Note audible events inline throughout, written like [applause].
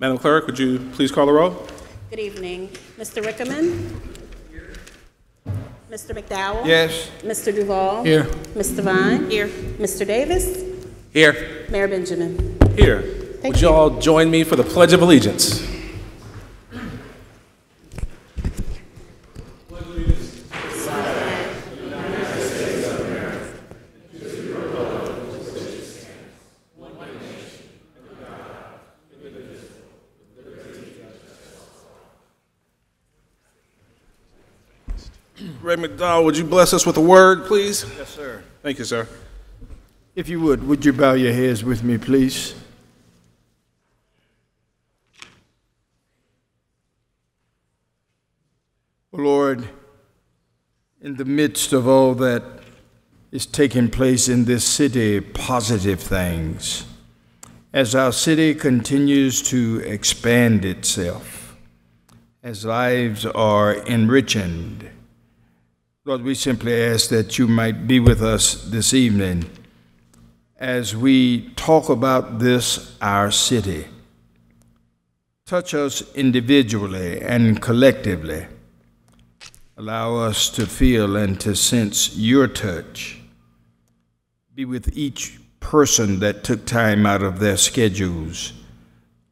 Madam Clerk, would you please call the roll? Good evening. Mr. Rickenmann? Mr. McDowell? Yes. Mr. Duvall? Here. Mr. Vine? Here. Mr. Davis? Here. Mayor Benjamin? Here. Thank Would you you. all join me for the Pledge of Allegiance? McDowell, would you bless us with a word, please? Yes, sir. Thank you, sir. If you would, would you bow your heads with me, please? Lord, in the midst of all that is taking place in this city, positive things, as our city continues to expand itself, as lives are enriching, Lord, we simply ask that you might be with us this evening as we talk about this, our city. Touch us individually and collectively. Allow us to feel and to sense your touch. Be with each person that took time out of their schedules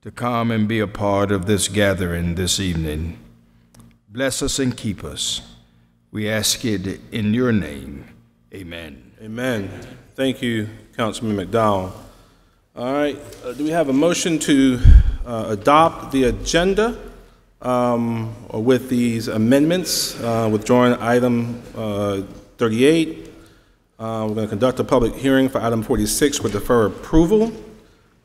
to come and be a part of this gathering this evening. Bless us and keep us. We ask it in your name. Amen. Amen. Thank you, Councilman McDowell. All right, uh, do we have a motion to uh, adopt the agenda um, with these amendments, uh, withdrawing item uh, 38? Uh, We're going to conduct a public hearing for item 46 with defer approval,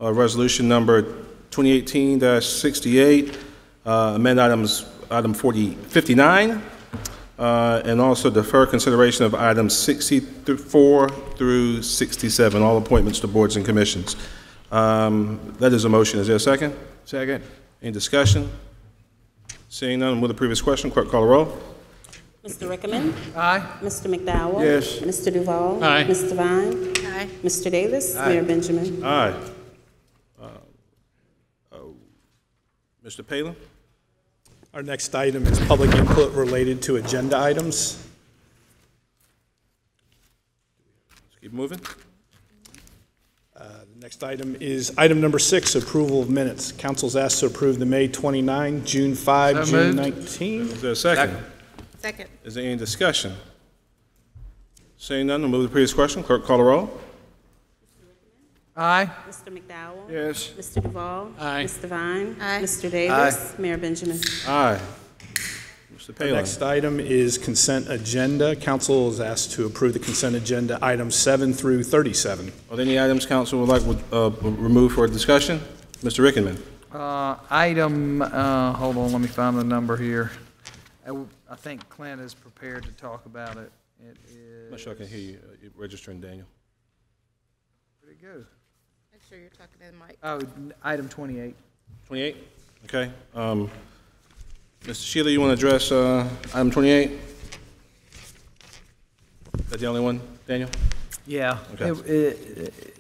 uh, resolution number 2018-68, uh, amend items, item 40, 59, uh, and also defer consideration of items 64 through 67, all appointments to boards and commissions. Um, That is a motion. Is there a second? Second. Any discussion? Seeing none, with the previous question, clerk call the roll. Mr. Rickman? Aye. Mr. McDowell? Yes. Mr. Duvall? Aye. Mr. Vine? Aye. Mr. Davis? Mayor Benjamin? Aye. Uh, oh, Mr. Palin? Our next item is public input related to agenda items. Let's keep moving. Uh, the next item is item number six, approval of minutes. Council's asked to approve the May 29, June 5, So June moved. 19. Is there a second? Second. Is there any discussion? Seeing none, we'll move to the previous question. Clerk call the roll. Aye. Mr. McDowell? Yes. Mr. Duvall? Aye. Mr. Devine? Aye. Mr. Davis? Mayor Benjamin? Aye. Mr. The Palin? next item is consent agenda. Council is asked to approve the consent agenda, items 7 through 37. Are there any items council would like uh, remove for discussion? Mr. Rickenmann? Uh, Item, uh, hold on, let me find the number here. I w- I think Clint is prepared to talk about it. It I'm not sure I can hear you uh, registering, Daniel. where'd it go? Make sure you're talking to the mic. Oh, item 28. 28? Okay. Um, Mr. Shealy, you want to address uh, item 28? Is that the only one, Daniel? Yeah. Okay. It- it-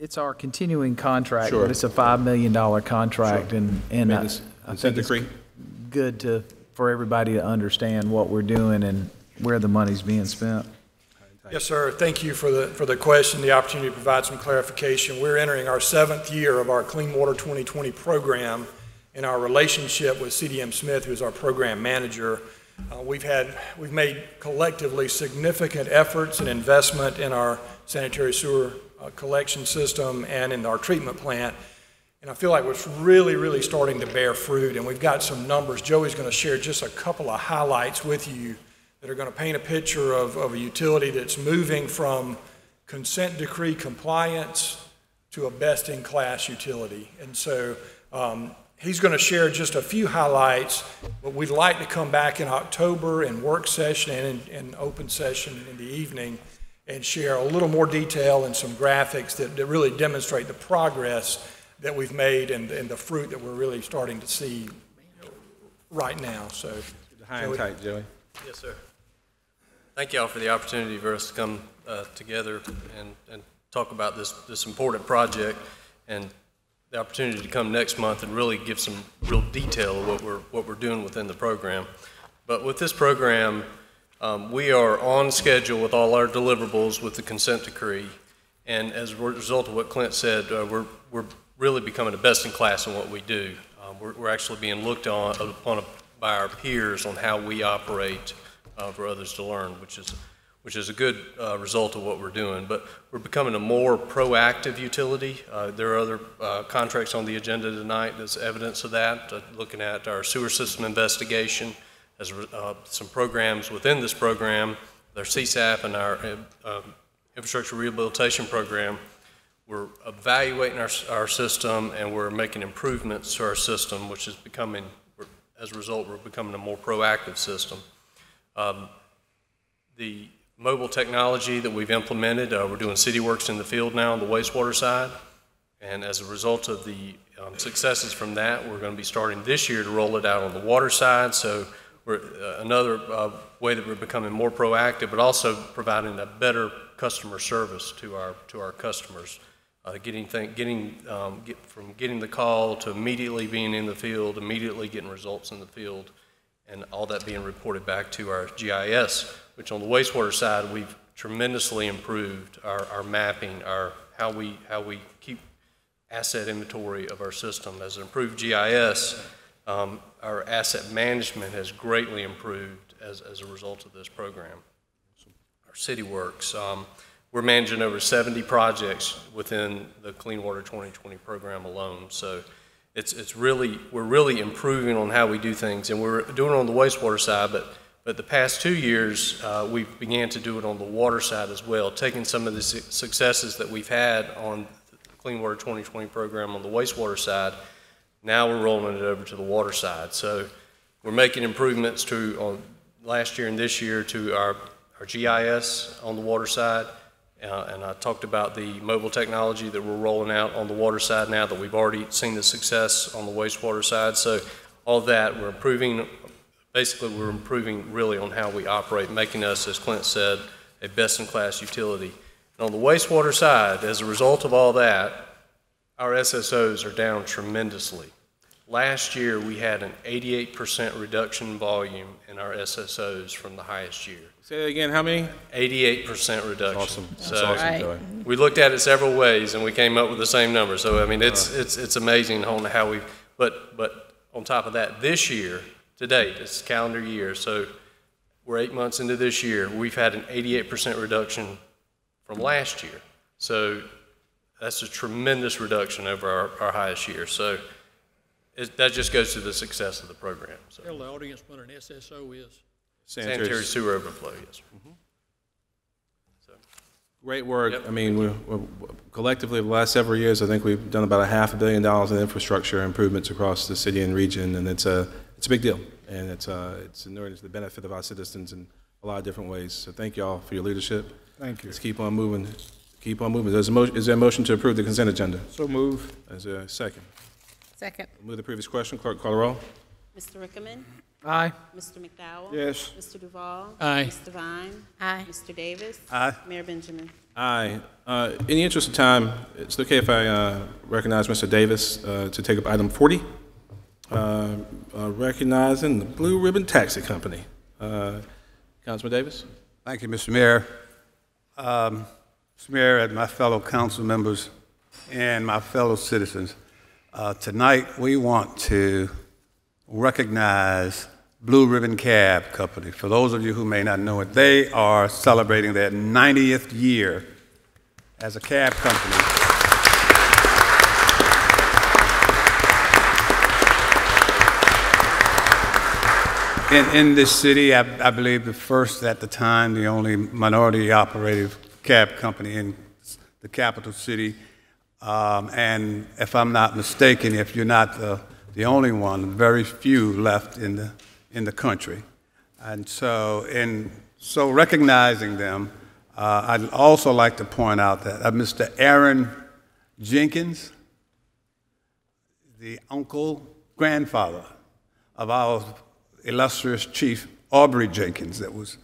It's our continuing contract, Sure. but it's a $5 million contract, and, and I Maintenance I consent think it's decree? good to, for everybody to understand what we're doing and where the money's being spent. Yes, sir. Thank you for the, for the question, the opportunity to provide some clarification. We're entering our seventh year of our Clean Water 2020 program in our relationship with CDM Smith, who's our program manager. Uh, We've had, we've made collectively significant efforts and investment in our sanitary sewer uh, collection system and in our treatment plant. And I feel like it's really, really starting to bear fruit, and we've got some numbers. Joey's going to share just a couple of highlights with you that are going to paint a picture of, of a utility that's moving from consent decree compliance to a best-in-class utility. And so um, he's going to share just a few highlights, but we'd like to come back in October in work session and in, in open session in the evening and share a little more detail and some graphics that, that really demonstrate the progress that we've made and, and the fruit that we're really starting to see right now. So, High and tight, Joey. Yes, sir. Thank y'all for the opportunity for us to come uh, together and, and talk about this, this important project. And the opportunity to come next month and really give some real detail of what we're, what we're doing within the program. But with this program, um, we are on schedule with all our deliverables with the consent decree. And as a result of what Clint said, uh, we're, we're really becoming the best in class in what we do. Um, we're, we're actually being looked on upon by our peers on how we operate uh, for others to learn, which is which is a good uh, result of what we're doing. But we're becoming a more proactive utility. Uh, there are other uh, contracts on the agenda tonight that's evidence of that, uh, looking at our sewer system investigation, as some programs within this program, our CSAP and our uh, infrastructure rehabilitation program. We're evaluating our, our system and we're making improvements to our system, which is becoming, as a result, we're becoming a more proactive system. Um, the mobile technology that we've implemented. Uh, we're doing Cityworks in the field now on the wastewater side. And as a result of the um, successes from that, we're going to be starting this year to roll it out on the water side. So we're, uh, another uh, way that we're becoming more proactive, but also providing a better customer service to our to our customers. Uh, getting getting um, get, from getting the call to immediately being in the field, immediately getting results in the field, and all that being reported back to our GIS which on the wastewater side, we've tremendously improved our, our mapping, our, how we, how we keep asset inventory of our system. As an improved GIS, um, our asset management has greatly improved as, as a result of this program. Our Cityworks. Um, we're managing over 70 projects within the Clean Water 2020 program alone. So it's, it's really, we're really improving on how we do things. And we're doing it on the wastewater side, but but the past two years, uh, we began to do it on the water side as well, taking some of the su successes that we've had on the Clean Water 2020 program on the wastewater side. Now we're rolling it over to the water side. So we're making improvements to on last year and this year to our, our GIS on the water side. Uh, and I talked about the mobile technology that we're rolling out on the water side now that we've already seen the success on the wastewater side. So all that, we're improving basically we're improving really on how we operate, making us, as Clint said, a best-in-class utility. And on the wastewater side, as a result of all that, our SSOs are down tremendously. Last year, we had an 88% reduction in volume in our SSOs from the highest year. Say that again, how many? 88% reduction. Awesome. That's So awesome, Joey. we looked at it several ways and we came up with the same number. So I mean, it's it's it's amazing on how we. But but on top of that, this year to date, it's calendar year. So we're eight months into this year. We've had an 88% reduction from last year. So that's a tremendous reduction over our, our highest year. So it, that just goes to the success of the program. So Tell the audience what an SSO is. sanitary sewer overflow, yes. Great work. Yep. I mean, we're, we're collectively, the last several years, I think we've done about a half a billion dollars in infrastructure improvements across the city and region, and it's a, it's a big deal. And it's, uh, it's inuring to the benefit of our citizens in a lot of different ways. So thank you all for your leadership. Thank you. Let's keep on moving, keep on moving. There's a mo, is there a motion to approve the consent agenda? So move. Is there a second? Second. Move the previous question. Clerk, call the roll. Mr. Rickenmann? Aye. Mr. McDowell? Yes. Mr. Duvall? Aye. Ms. Devine? Aye. Mr. Davis? Aye. Mayor Benjamin? Aye. Uh, In the interest of time, it's okay if I uh, recognize Mr. Davis uh, to take up item 40, uh, uh, recognizing the Blue Ribbon Taxi Company. Uh, Councilman Davis? Thank you, Mr. Mayor. Um, Mr. Mayor and my fellow council members and my fellow citizens, uh, tonight we want to recognize Blue Ribbon Cab Company. For those of you who may not know it, they are celebrating their 90th year as a cab company. In, in this city, I, I believe the first at the time, the only minority operated cab company in the capital city. Um, and if I'm not mistaken, if you're not the, the only one, very few left in the, in the country. And so, in so recognizing them, uh, I'd also like to point out that uh, Mr. Aaron Jenkins, the uncle, grandfather of our illustrious chief Aubrey Jenkins, that was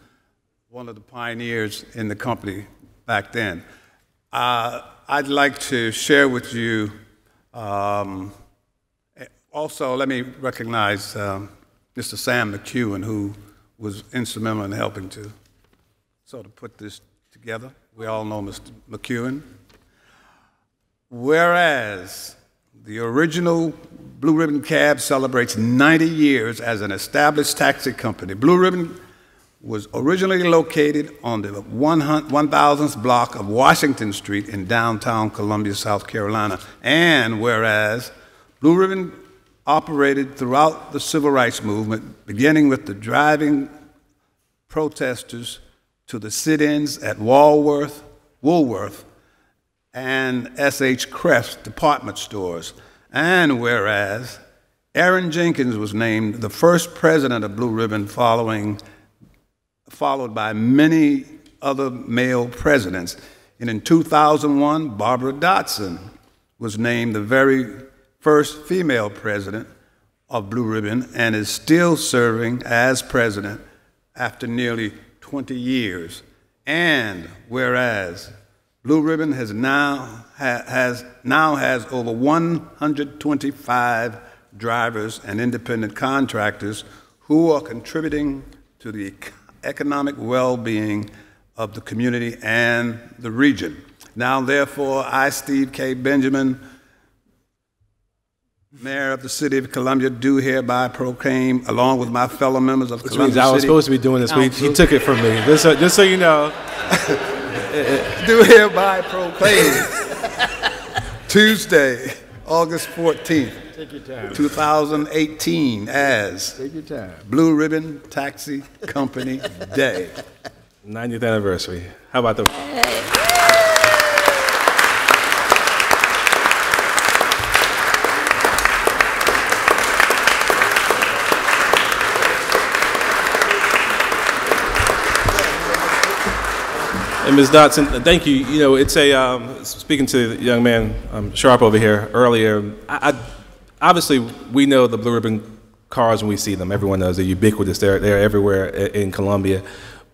one of the pioneers in the company back then. Uh, I'd like to share with you Um, Also, let me recognize um, Mr. Sam McEwen, who was instrumental in helping to sort of put this together. We all know Mr. McEwen. Whereas the original Blue Ribbon Cab celebrates 90 years as an established taxi company. Blue Ribbon was originally located on the 100 1000th block of Washington Street in downtown Columbia, South Carolina. And whereas Blue Ribbon operated throughout the civil rights movement, beginning with the driving protesters to the sit-ins at Walworth, Woolworth, and S.H. Kress department stores. And whereas Aaron Jenkins was named the first president of Blue Ribbon following, followed by many other male presidents. And in 2001, Barbara Dotson was named the very first female president of Blue Ribbon and is still serving as president after nearly 20 years. And whereas Blue Ribbon has now, ha, has, now has over 125 drivers and independent contractors who are contributing to the ec- economic well-being of the community and the region. Now, therefore, I, Steve K. Benjamin, Mayor of the City of Columbia, do hereby proclaim, along with my fellow members of Which Columbia means I was City, supposed to be doing this. We, he took it from me. Just so, just so you know. [laughs] do hereby proclaim [laughs] Tuesday, August 14th, 2018, as Take your time. Blue Ribbon Taxi Company [laughs] Day. 90th anniversary. How about the? And Ms. Dotson, thank you. You know, it's a, um, speaking to the young man um, Sharp over here earlier, I, I, obviously we know the Blue Ribbon cars when we see them. Everyone knows they're ubiquitous. They're, they're everywhere in Columbia.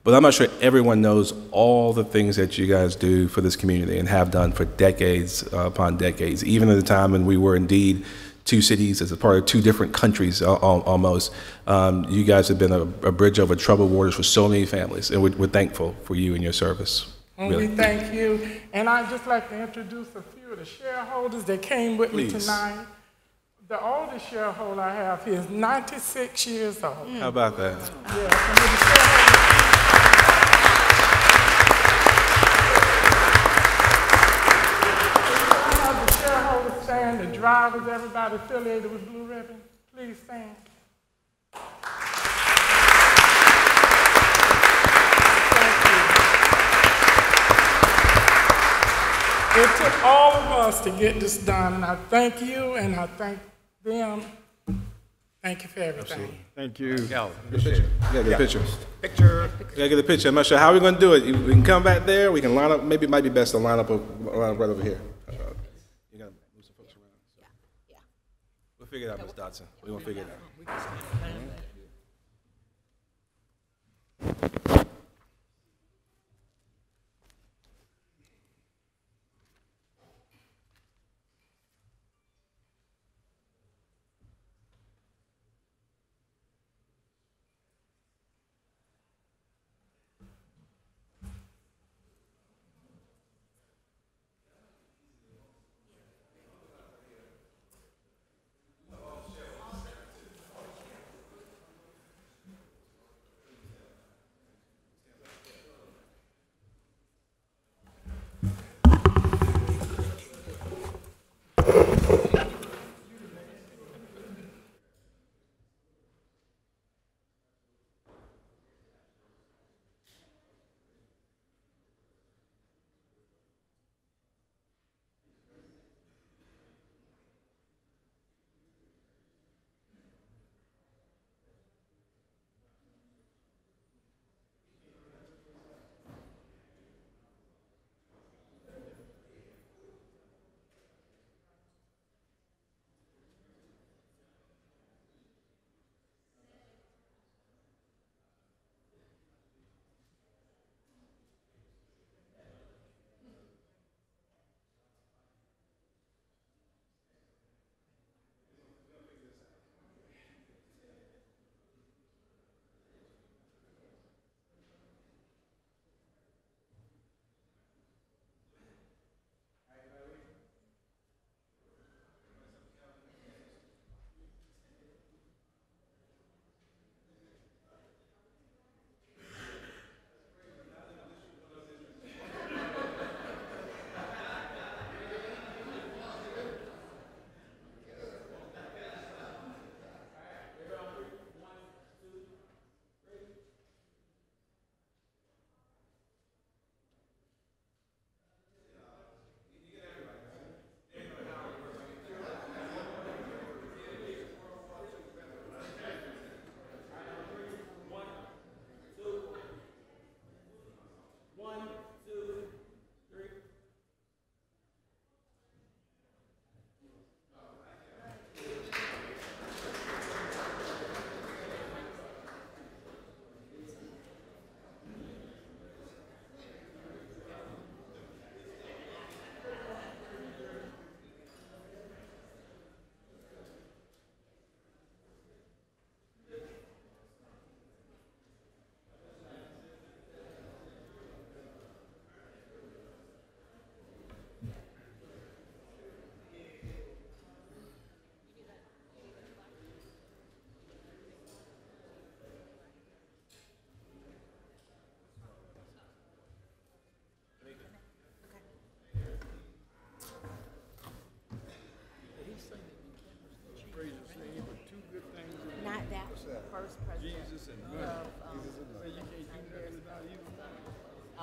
But I'm not sure everyone knows all the things that you guys do for this community and have done for decades uh, upon decades, even at the time when we were indeed two cities as a part of two different countries al- almost. Um, you guys have been a, a bridge over troubled waters for so many families, and we're, we're thankful for you and your service. And Really. we thank you. And I'd just like to introduce a few of the shareholders that came with me tonight. The oldest shareholder I have here is 96 years old. How about that? The I have the shareholders stand, the drivers, everybody affiliated with Blue Ribbon. Please stand. Thank you. It took all of us to get this done, and I thank you and I thank them. Thank you for everything. Thank you. You gotta get a picture. Picture. You gotta get a picture. I'm not sure how we're gonna do it. We can come back there, we can line up, maybe it might be best to line up, a- line up right over here. Uh, You gotta move some folks around. yeah We'll figure it out, Ms. Dodson. We're gonna figure it out.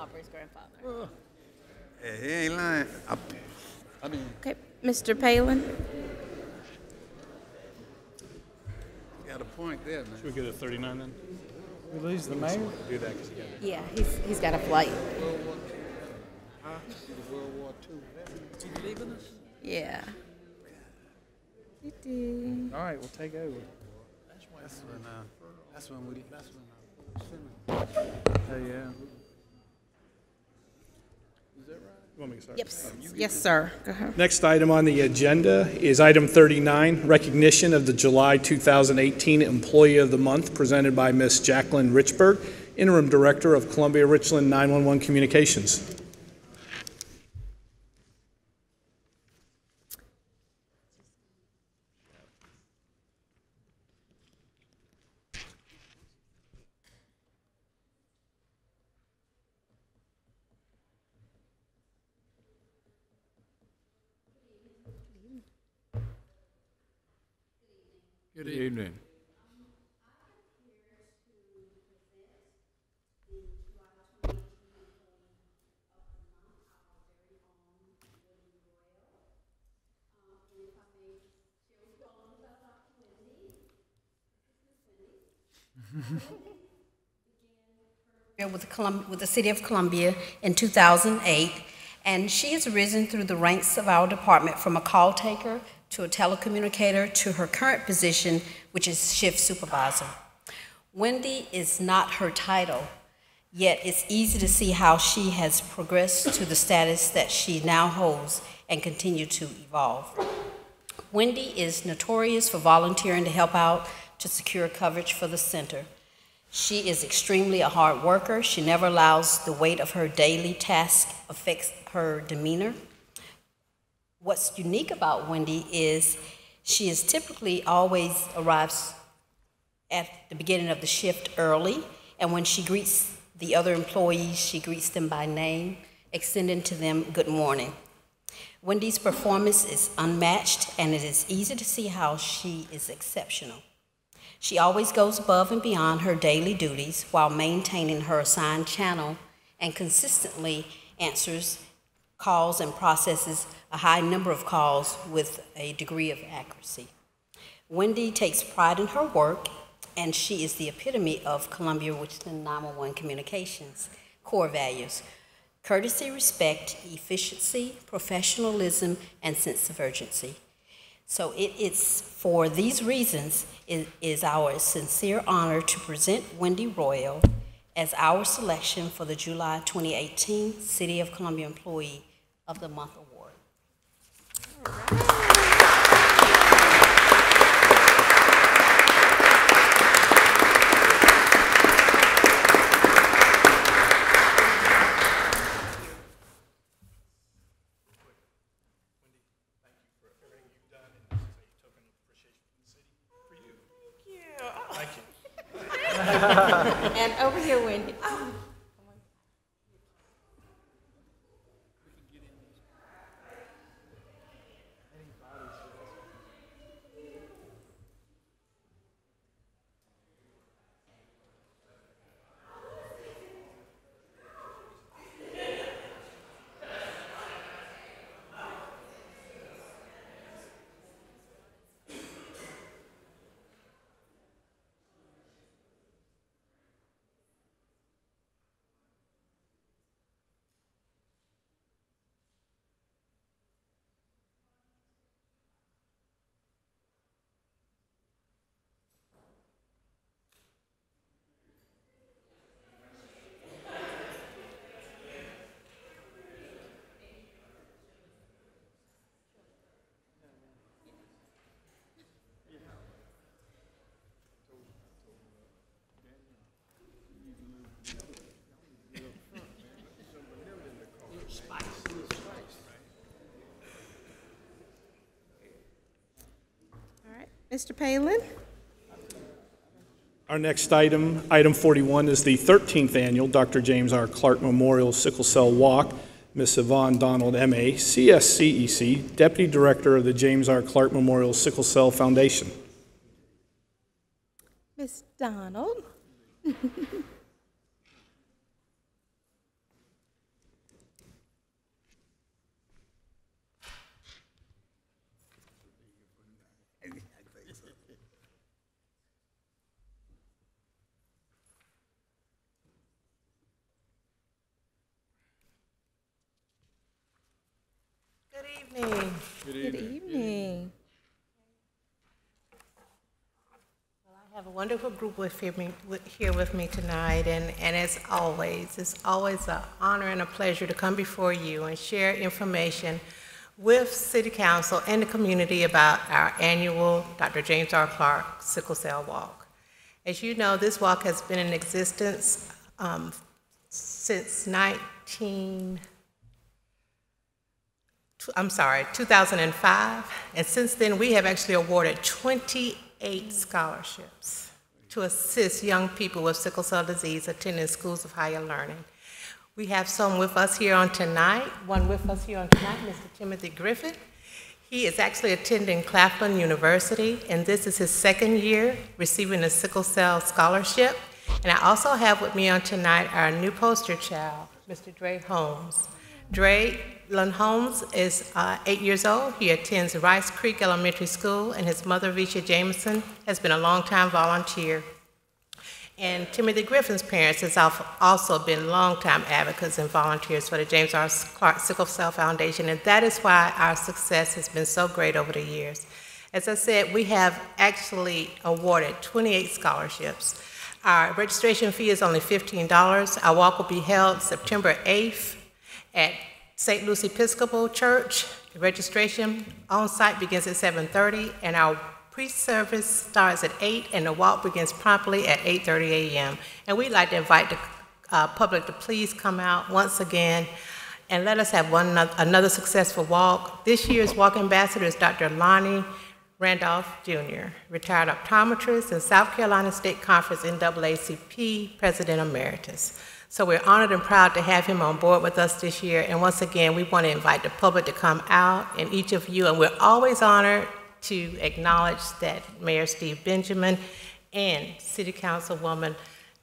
Donald's grandfather. Hey, he ain't lying. I- Okay, Mr. Palin? Got a point there, man. Should we go to 39 then? We lose the mayor? Do that 'cause you got Yeah, he's, he's got a flight. Yeah. Doo-doo. All right, we'll take over. That's when, uh, that's when we, that's when, uh, yeah. You want me to start? Yep, yes, sir. Go ahead. Next item on the agenda is item 39, recognition of the July 2018 Employee of the Month, presented by Ms. Jacqueline Richburg, Interim Director of Columbia Richland 911 Communications. Good evening. With the, Colum- with the City of Columbia in 2008, and she has risen through the ranks of our department from a call taker to a telecommunicator to her current position, which is shift supervisor. Wendy is not her title, yet it's easy to see how she has progressed to the status that she now holds and continue to evolve. Wendy is notorious for volunteering to help out to secure coverage for the center. She is extremely a hard worker. She never allows the weight of her daily task affects her demeanor. What's unique about Wendy is she is typically always arrives at the beginning of the shift early, and when she greets the other employees, she greets them by name, extending to them good morning. Wendy's performance is unmatched, and it is easy to see how she is exceptional. She always goes above and beyond her daily duties while maintaining her assigned channel and consistently answers calls and processes a high number of calls with a degree of accuracy. Wendy takes pride in her work, and she is the epitome of Columbia Richland 911 communications core values courtesy, respect, efficiency, professionalism, and sense of urgency. So it is for these reasons it is our sincere honor to present Wendy Royal as our selection for the July 2018 City of Columbia Employee of the Month Award. And over here, Wendy. Oh. All right, Mr. Palin? Our next item, item 41, is the 13th annual Dr. James R. Clark Memorial Sickle Cell Walk. Ms. Yvonne Donald, M.A., CSCEC, E Deputy Director of the James R. Clark Memorial Sickle Cell Foundation. Miss Donald? [laughs] evening. Good evening. Well, I have a wonderful group with me, with- here with me tonight, and, and as always, it's always an honor and a pleasure to come before you and share information with City Council and the community about our annual Dr. James R. Clark Sickle Cell Walk. As you know, this walk has been in existence um, since 19, tw- I'm sorry, 2005, and since then, we have actually awarded 28 scholarships to assist young people with sickle cell disease attending schools of higher learning. We have some with us here on tonight, one with us here on tonight, Mr. Timothy Griffin. He is actually attending Claflin University, and this is his second year receiving a sickle cell scholarship. And I also have with me on tonight our new poster child, Mr. Dre Holmes. Dre Lund Holmes is uh, eight years old. He attends Rice Creek Elementary School, and his mother, Visha Jameson, has been a longtime volunteer. And Timothy Griffin's parents al- also been longtime advocates and volunteers for the James R. Clark Sickle Cell Foundation, and that is why our success has been so great over the years. As I said, we have actually awarded 28 scholarships. Our registration fee is only $15. Our walk will be held September 8th at St. Lucie Episcopal Church. Registration on site begins at 7:30, and our pre-service starts at 8, and the walk begins promptly at 8:30 a.m. And we'd like to invite the uh, public to please come out once again and let us have one another successful walk. This year's walk ambassador is Dr. Lonnie Randolph Jr., retired optometrist and South Carolina State Conference NAACP President Emeritus. So we're honored and proud to have him on board with us this year. And once again, we want to invite the public to come out and each of you, and we're always honored to acknowledge that Mayor Steve Benjamin and City Councilwoman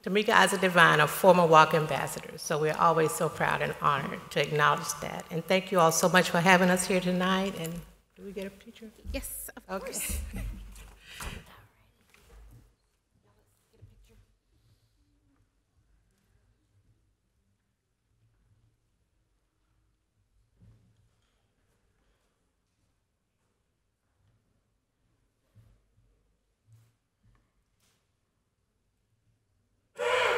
Tameika Isaac Devine are former walk ambassadors. So we're always so proud and honored to acknowledge that. And thank you all so much for having us here tonight. And do we get a picture? Yes, of Okay. course. [laughs] No, we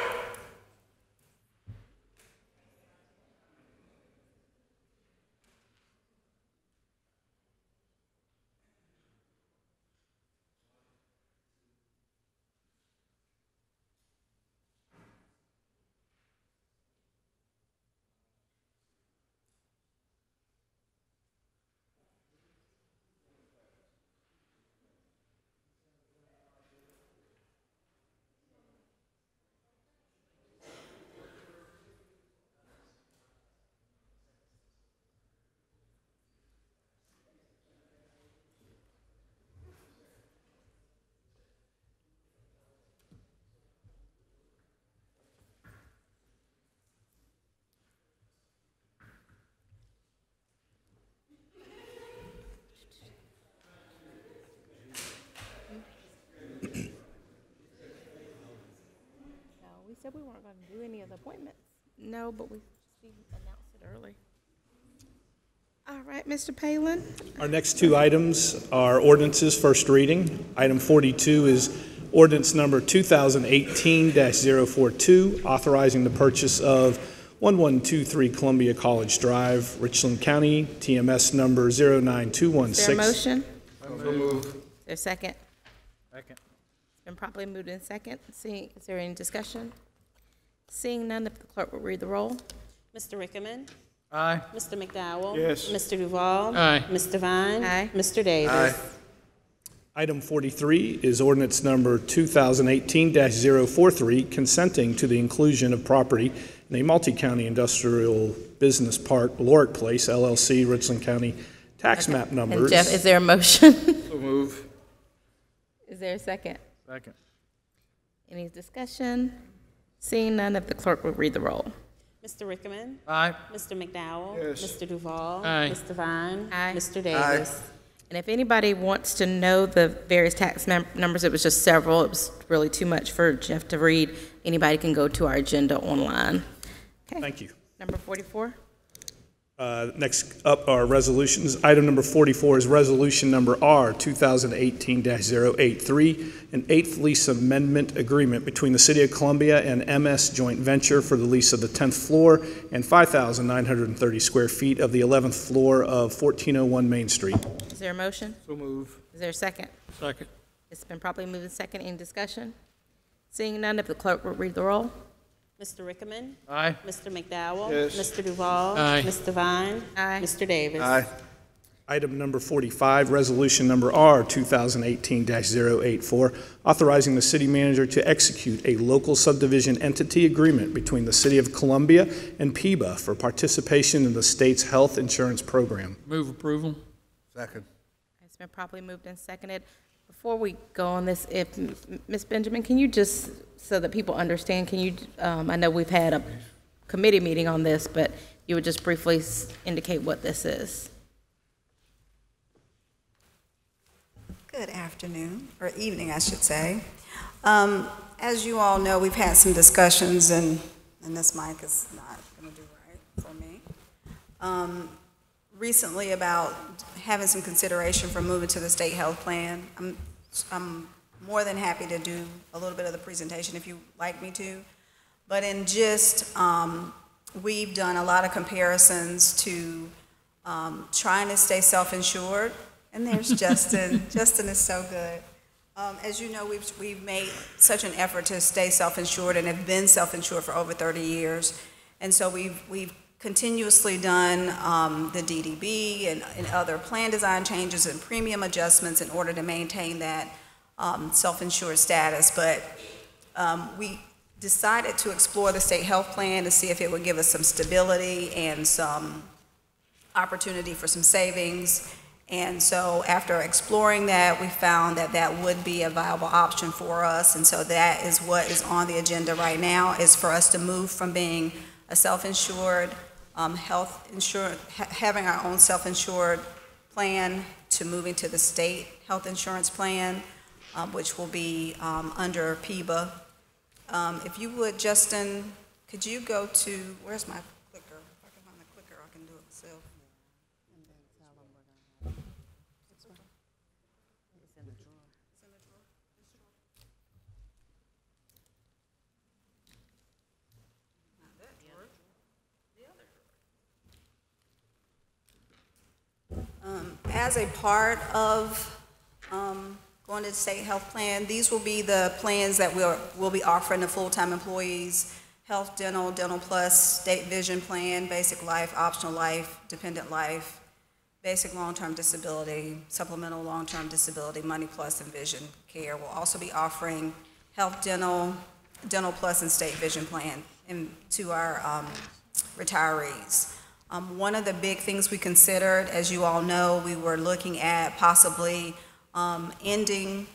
said we weren't going to do any of the appointments. No, but we, we announced it early. All right, Mr. Palin? Our next two items are ordinances, first reading. Item 42 is ordinance number 2018-042, authorizing the purchase of 1123 Columbia College Drive, Richland County, TMS number Is there a 09216. motion? Is there a second? Second. It's been properly moved in second. Seeing, is there any discussion? Seeing none, if the clerk will read the roll. Mr. Rickenmann? Aye. Mr. McDowell? Yes. Mr. Duvall? Aye. Ms. Devine? Aye. Mr. Davis? Aye. Item 43 is ordinance number 2018-043, consenting to the inclusion of property in a multi-county industrial business park, Lorick Place LLC, Richland County, tax map And numbers. Jeff, is there a motion? So move. Is there a second? Second. Any discussion? Seeing none, if the clerk will read the roll. Mr. Rickenmann? Aye. Mr. McDowell? Yes. Mr. Duvall? Aye. Ms. Devine? Aye. Mr. Davis? Aye. And if anybody wants to know the various tax mem- numbers, it was just several, it was really too much for Jeff to read. Anybody can go to our agenda online. Okay, Thank you. number 44? Uh, Next up are resolutions. Item number 44 is resolution number R 2018-083, an eighth lease amendment agreement between the City of Columbia and MS Joint Venture for the lease of the 10th floor and 5,930 square feet of the 11th floor of 1401 Main Street. Is there a motion? So move. Is there a second? Second. It's been properly moved and second. Any discussion? Seeing none, if the clerk will read the roll. Mr. Rickman. Aye. Mr. McDowell. Yes. Mr. Duvall. Aye. Mr. Vine. Aye. Mr. Davis. Aye. Item number 45, resolution number R 2018-084, authorizing the city manager to execute a local subdivision entity agreement between the City of Columbia and PEBA for participation in the state's health insurance program. Move approval. Second. It's been properly moved and seconded. Before we go on this, if, Ms. Benjamin, can you just, so that people understand, can you, um, I know we've had a committee meeting on this, but you would just briefly indicate what this is? Good afternoon, or evening, I should say. Um, As you all know, we've had some discussions, and, and this mic is not going to do right for me, um, recently about having some consideration for moving to the state health plan. I'm, I'm more than happy to do a little bit of the presentation if you'd like me to. But in just, um, we've done a lot of comparisons to um, trying to stay self-insured. And there's [laughs] Justin. Justin is so good. Um, as you know, we've, we've made such an effort to stay self-insured and have been self-insured for over 30 years. And so we've, we've continuously done um, the DDB and, and other plan design changes and premium adjustments in order to maintain that um, self-insured status. But um, we decided to explore the state health plan to see if it would give us some stability and some opportunity for some savings. And so after exploring that, we found that that would be a viable option for us. And so that is what is on the agenda right now, is for us to move from being a self-insured, um, health insurance, having our own self-insured plan to moving to the state health insurance plan, um, which will be um, under PEBA. Um, If you would, Justin, could you go to, where's my clicker? If I can find the clicker, I can do it myself. Um, As a part of um, going to the state health plan, these will be the plans that we'll, we'll be offering to full-time employees. Health, dental, dental plus, state vision plan, basic life, optional life, dependent life, basic long-term disability, supplemental long-term disability, money plus and vision care. We'll also be offering health, dental, dental plus and state vision plan in, to our um, retirees. Um, One of the big things we considered, as you all know, we were looking at possibly um, ending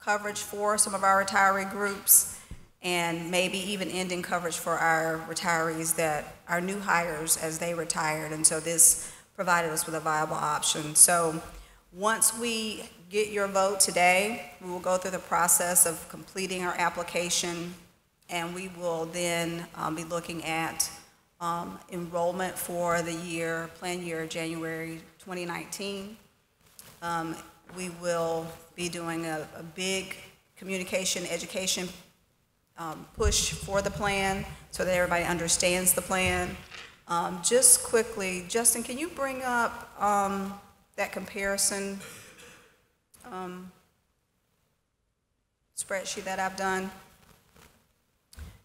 coverage for some of our retiree groups and maybe even ending coverage for our retirees that, our new hires as they retired. And so this provided us with a viable option. So once we get your vote today, we will go through the process of completing our application and we will then um, be looking at um, enrollment for the year, plan year, January 2019. Um, We will be doing a, a big communication, education um, push for the plan so that everybody understands the plan. Um, Just quickly, Justin, can you bring up um, that comparison um, spreadsheet that I've done?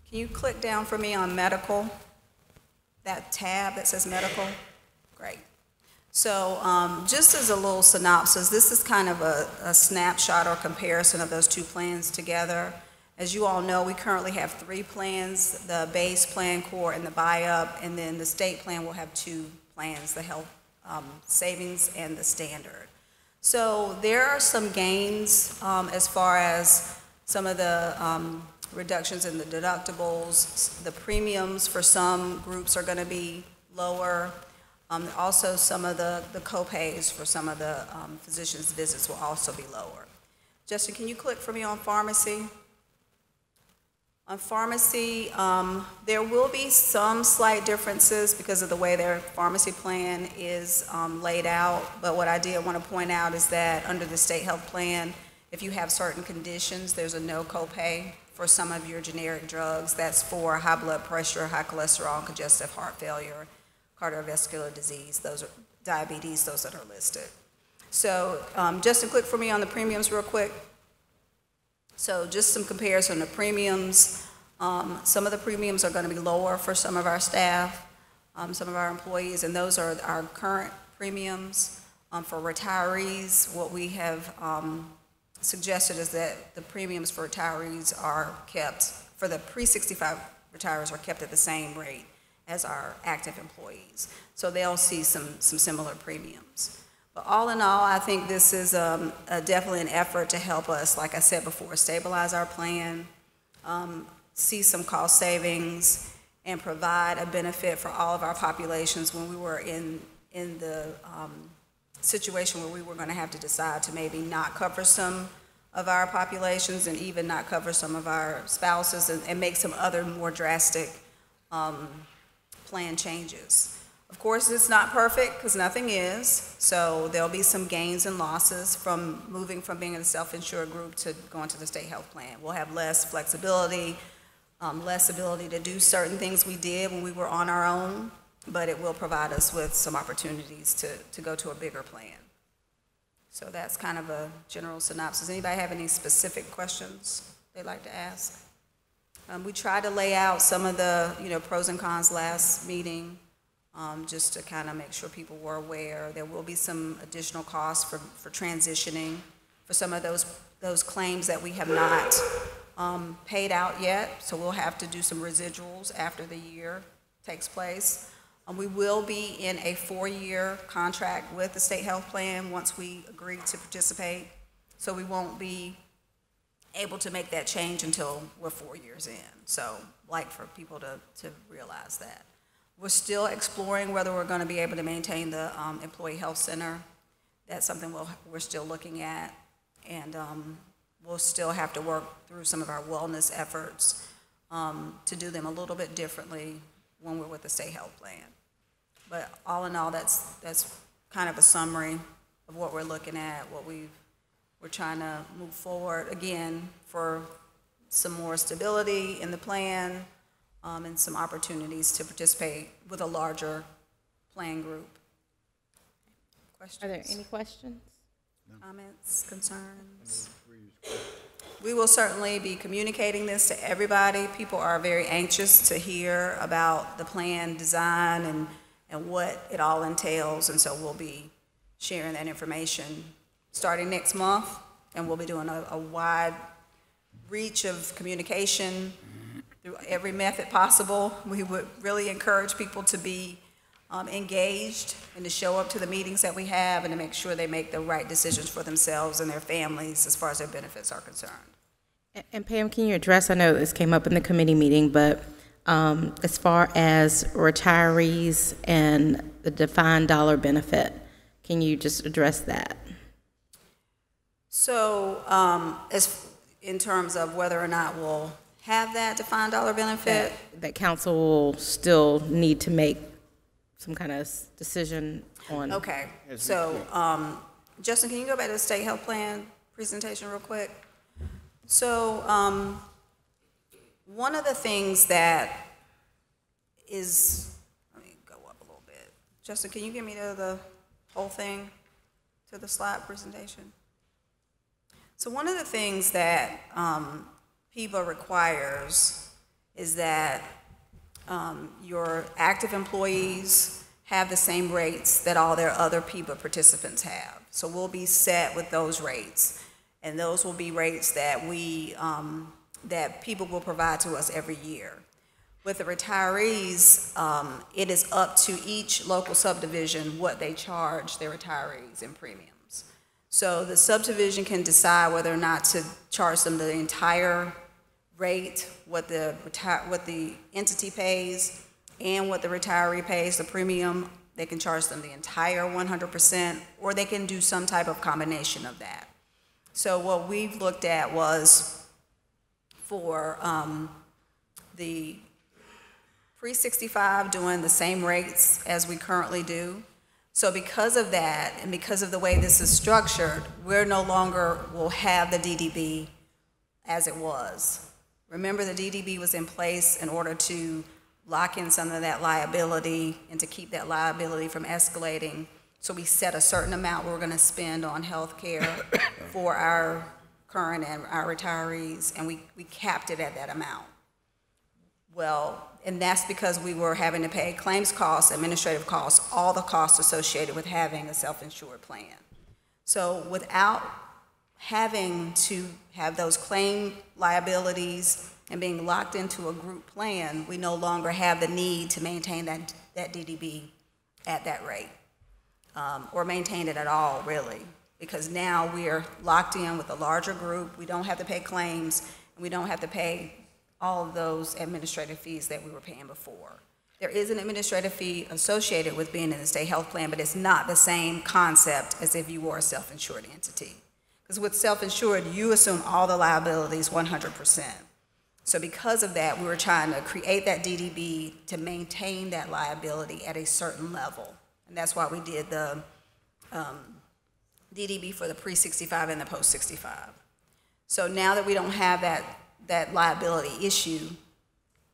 Can you click down for me on medical? That tab that says medical? Great. So um, just as a little synopsis, this is kind of a, a snapshot or comparison of those two plans together. As you all know, we currently have three plans, the base plan, core, and the buy-up, and then the state plan will have two plans, the health um, savings and the standard. So there are some gains um, as far as some of the um, reductions in the deductibles. The premiums for some groups are going to be lower. Um, Also, some of the the co-pays for some of the um, physician's visits will also be lower. Justin, can you click for me on pharmacy? On pharmacy, um, there will be some slight differences because of the way their pharmacy plan is um, laid out. But what I did want to point out is that under the state health plan, if you have certain conditions, there's a no copay for some of your generic drugs. That's for high blood pressure, high cholesterol, congestive heart failure, cardiovascular disease, those are diabetes, those that are listed. So um, Justin, click for me on the premiums real quick. So just some comparison of premiums. Um, Some of the premiums are going to be lower for some of our staff, um, some of our employees, and those are our current premiums. Um, For retirees, what we have suggested is that the premiums for retirees are kept, for the pre-65 retirees are kept at the same rate as our active employees. So they'll see some, some similar premiums. But all in all, I think this is um, a- definitely an effort to help us, like I said before, stabilize our plan, um, see some cost savings, and provide a benefit for all of our populations when we were in, in the um, situation where we were going to have to decide to maybe not cover some of our populations and even not cover some of our spouses and, and make some other more drastic um, plan changes. Of course, it's not perfect, because nothing is, so there'll be some gains and losses from moving from being a self-insured group to going to the state health plan. We'll have less flexibility, um, less ability to do certain things we did when we were on our own, but it will provide us with some opportunities to, to go to a bigger plan. So that's kind of a general synopsis. Anybody have any specific questions they'd like to ask? Um, we tried to lay out some of the, you know, pros and cons last meeting, um, just to kind of make sure people were aware. There will be some additional costs for, for transitioning for some of those, those claims that we have not, um, paid out yet. So we'll have to do some residuals after the year takes place. We will be in a four-year contract with the state health plan once we agree to participate. So we won't be able to make that change until we're four years in. So, like for people to, to realize that. We're still exploring whether we're going to be able to maintain the um, employee health center. That's something we'll, we're still looking at. And um, we'll still have to work through some of our wellness efforts um, to do them a little bit differently when we're with the state health plan. But all in all, that's, that's kind of a summary of what we're looking at, what we've we're trying to move forward, again, for some more stability in the plan um, and some opportunities to participate with a larger plan group. Questions? Are there any questions? Comments, concerns? We will certainly be communicating this to everybody. People are very anxious to hear about the plan design and, and what it all entails, and so we'll be sharing that information starting next month, and we'll be doing a, a wide reach of communication through every method possible. We would really encourage people to be um, engaged and to show up to the meetings that we have and to make sure they make the right decisions for themselves and their families as far as their benefits are concerned. And- And Pam, can you address, I know this came up in the committee meeting, but um, as far as retirees and the defined dollar benefit, can you just address that? So, um, as, in terms of whether or not we'll have that defined dollar benefit, That council will still need to make some kind of decision on? okay. So, um, Justin, can you go back to the state health plan presentation real quick? So, um, one of the things that is, let me go up a little bit. Justin, can you give me to the whole thing, to the slide presentation? So one of the things that um, PEBA requires is that um, your active employees have the same rates that all their other PEBA participants have. So we'll be set with those rates. And those will be rates that we, um, that people will provide to us every year. With the retirees, um, it is up to each local subdivision what they charge their retirees in premiums. So the subdivision can decide whether or not to charge them the entire rate, what the what the entity pays, and what the retiree pays, the premium. They can charge them the entire 100%, or they can do some type of combination of that. So what we've looked at was for um, the pre-65 doing the same rates as we currently do. So because of that, and because of the way this is structured, we're no longer will have the DDB as it was. Remember, the DDB was in place in order to lock in some of that liability and to keep that liability from escalating. So we set a certain amount we're going to spend on health care [coughs] for our current and our retirees, and we, we capped it at that amount. Well, and that's because we were having to pay claims costs, administrative costs, all the costs associated with having a self-insured plan. So without having to have those claim liabilities and being locked into a group plan, we no longer have the need to maintain that, that DDB at that rate, um, or maintain it at all, really. Because now we are locked in with a larger group, we don't have to pay claims, and we don't have to pay all of those administrative fees that we were paying before. There is an administrative fee associated with being in the state health plan, but it's not the same concept as if you were a self-insured entity. Because with self-insured, you assume all the liabilities 100%. So because of that, we were trying to create that DDB to maintain that liability at a certain level. And that's why we did the um, DDB for the pre-65 and the post-65. So now that we don't have that, that liability issue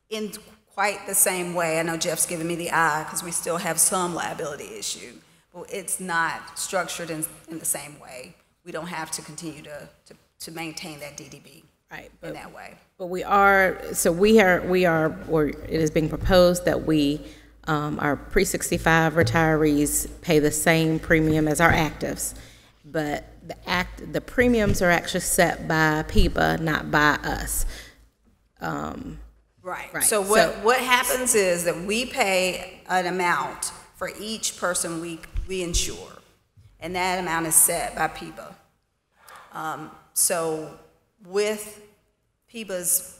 in quite the same way, I know Jeff's giving me the eye because we still have some liability issue, but it's not structured in, in the same way. We don't have to continue to, to, to maintain that DDB Right, in that way. But we are, so we are, we are, or it is being proposed that we, um, our pre-65 retirees pay the same premium as our actives. But the act, the premiums are actually set by PEBA, not by us. Um, Right. Right, So what, so- what happens is that we pay an amount for each person we, we insure, and that amount is set by PEBA. Um, so with PEBA's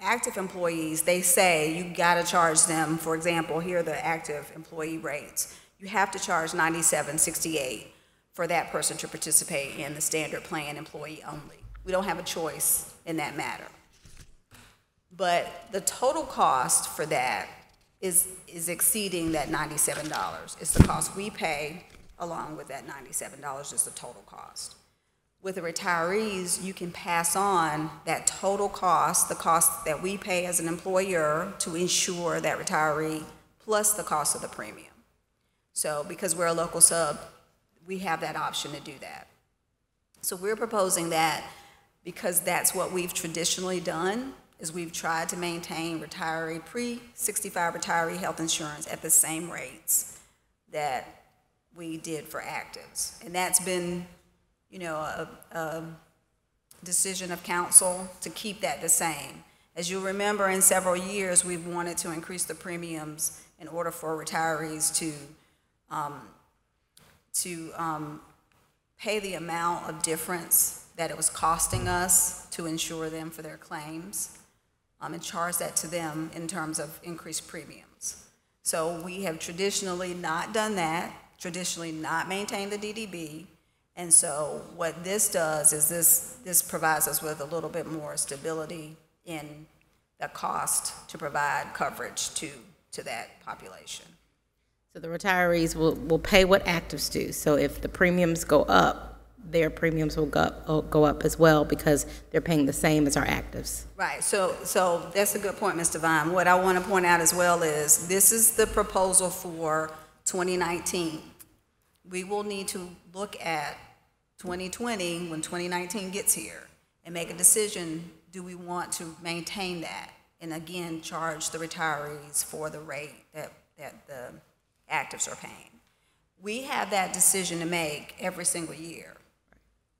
active employees, they say you gotta charge them, for example, here are the active employee rates. You have to charge ninety-seven sixty-eight for that person to participate in the standard plan employee only. We don't have a choice in that matter. But the total cost for that is, is exceeding that ninety-seven dollars. It's the cost we pay along with that ninety-seven dollars is the total cost. With the retirees, you can pass on that total cost, the cost that we pay as an employer to insure that retiree, plus the cost of the premium. So because we're a local sub, we have that option to do that. So we're proposing that because that's what we've traditionally done, is we've tried to maintain retiree, pre-65 retiree health insurance at the same rates that we did for actives. And that's been, you know, a, a decision of council to keep that the same. As you'll remember, in several years, we've wanted to increase the premiums in order for retirees to, um, to um, pay the amount of difference that it was costing us to insure them for their claims, um, and charge that to them in terms of increased premiums. So we have traditionally not done that, traditionally not maintained the DDB, and so what this does is this, this provides us with a little bit more stability in the cost to provide coverage to, to that population. So the retirees will, will pay what actives do. So if the premiums go up, their premiums will go up, will go up as well because they're paying the same as our actives. Right, so, so that's a good point, Mr. Vine. What I want to point out as well is, this is the proposal for 2019. We will need to look at 2020, when 2019 gets here, and make a decision, do we want to maintain that? And again, charge the retirees for the rate that, that the actives are paying. We have that decision to make every single year.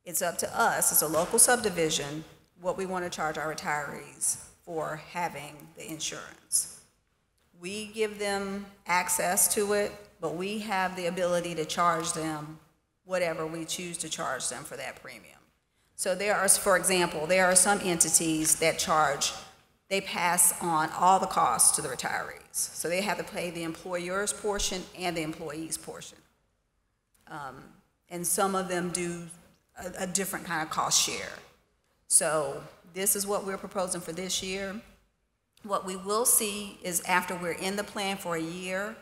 It's up to us, as a local subdivision, what we want to charge our retirees for having the insurance. We give them access to it, but we have the ability to charge them whatever we choose to charge them for that premium. So there are, for example, there are some entities that charge, they pass on all the costs to the retirees. So they have to pay the employer's portion and the employee's portion. Um, and some of them do a, a different kind of cost share. So this is what we're proposing for this year. What we will see is after we're in the plan for a year,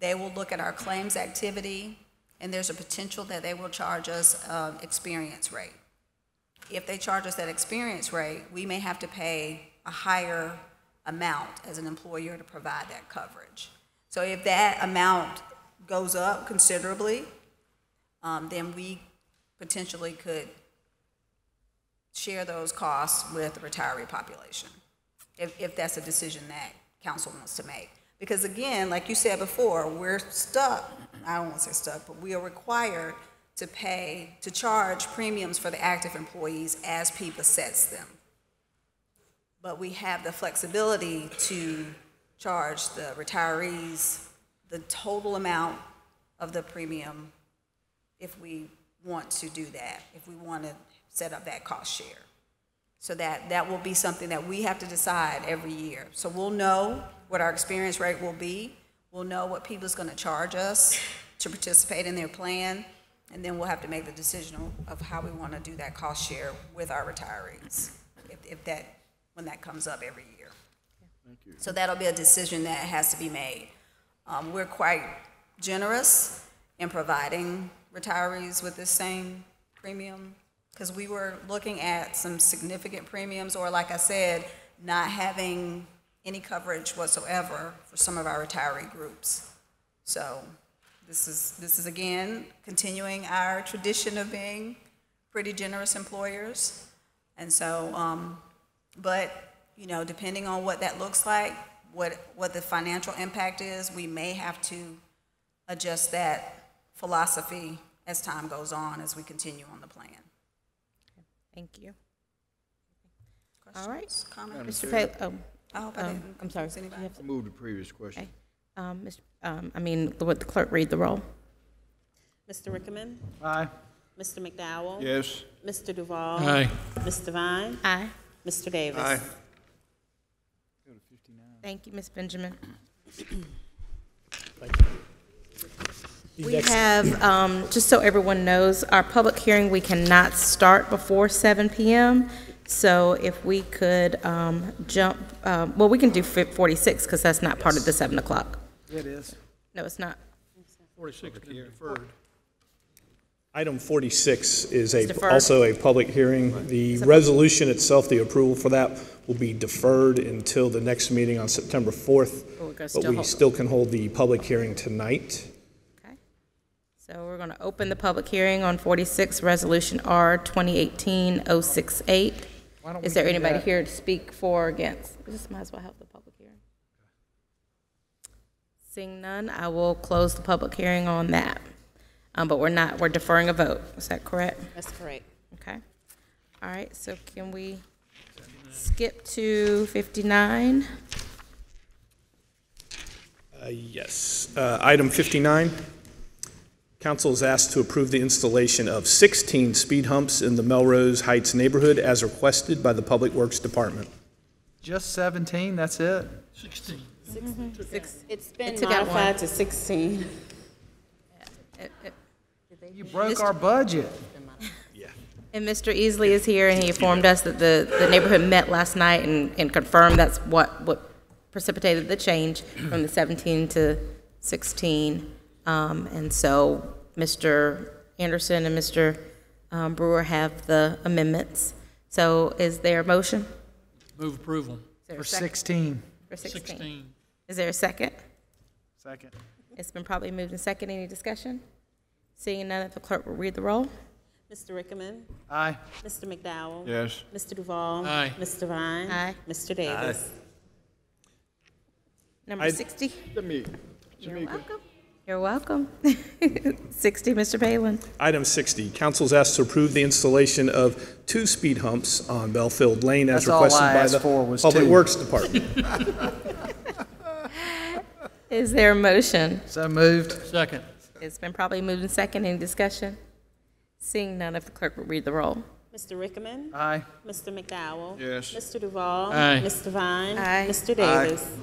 they will look at our claims activity, and there's a potential that they will charge us uh, experience rate. If they charge us that experience rate, we may have to pay a higher amount as an employer to provide that coverage. So if that amount goes up considerably, um, then we potentially could share those costs with the retiree population, if, if that's a decision that council wants to make. Because again, like you said before, we're stuck, I don't want to say stuck, but we are required to pay, to charge premiums for the active employees as PEBA sets them. But we have the flexibility to charge the retirees the total amount of the premium if we want to do that, if we want to set up that cost share. So that, that will be something that we have to decide every year. So we'll know what our experience rate will be. We'll know what PEBA is going to charge us to participate in their plan. And then we'll have to make the decision of how we want to do that cost share with our retirees, if, if that, when that comes up every year. So that'll be a decision that has to be made. Um, we're quite generous in providing retirees with the same premium, because we were looking at some significant premiums, or like I said, not having any coverage whatsoever for some of our retiree groups. So this is, this is again, continuing our tradition of being pretty generous employers. And so, um, but, you know, depending on what that looks like, what, what the financial impact is, we may have to adjust that philosophy as time goes on, as we continue on the plan. Thank you. All right. Questions, Mr. comments? Oh, I hope I um, didn't I'm sorry. confuse Did you anybody. have to- Move the previous question. Okay. Um, Mr., um, I mean, would the clerk read the roll? Mr. Rickenmann, Aye. Mr. McDowell. Yes. Mr. Duvall. Aye. Ms. Devine, Aye. Mr. Davis. Aye. Thank you, Ms. Benjamin. The We next- have, um, just so everyone knows, our public hearing, we cannot start before 7 PM. So if we could um, jump, um, well, we can do 46, because that's not part of the 7 o'clock. It is. No, it's not. 46 been deferred. Item 46 is a, also a public hearing. The resolution itself, the approval for that, will be deferred until the next meeting on September 4th. But we're gonna But still we hold- still can hold the public hearing tonight. Okay. So we're going to open the public hearing on 46, Resolution R 2018-068. Why don't Is we there do anybody that? here to speak for or against? We just might as well have the public hearing. Seeing none, I will close the public hearing on that. Um, But we're not, we're deferring a vote. Is that correct? That's correct. Okay. All right, so can we skip to 59? Uh, Yes. Uh, Item 59, council is asked to approve the installation of 16 speed humps in the Melrose Heights neighborhood as requested by the Public Works Department. Just 17, that's it? 16. It's been It took out one. modified to 16. It- it- You broke our budget. Yeah. And Mr. Easley is here, and he informed us that the, the neighborhood met last night and, and confirmed that's what, what precipitated the change from the 17 to 16. Um, and so Mr. Anderson and Mr. um, Brewer have the amendments. So is there a motion? Move approval. Is there a For 16. For 16. 16. Is there a second? Second. It's been probably moved and second. Any discussion? Seeing none, if the clerk will read the roll. Mr. Rickenmann, Aye. Mr. McDowell. Yes. Mr. Duvall. Aye. Ms. Devine. Aye. Mr. Davis. Number I- 60. Let me, You're welcome. You're welcome. [laughs] 60, Mr. Palin. Item 60, council is asked to approve the installation of two speed humps on Belfield Lane as That's all I requested by asked the for was Public two. Works Department. [laughs] Is there a motion? So moved. Second. It's been probably moved and second. Any discussion? Seeing none, if the clerk would read the roll. Mr. Rickenmann, Aye. Mr. McDowell. Yes. Mr. Duvall. Aye. Ms. Devine. Aye. Mr. Davis.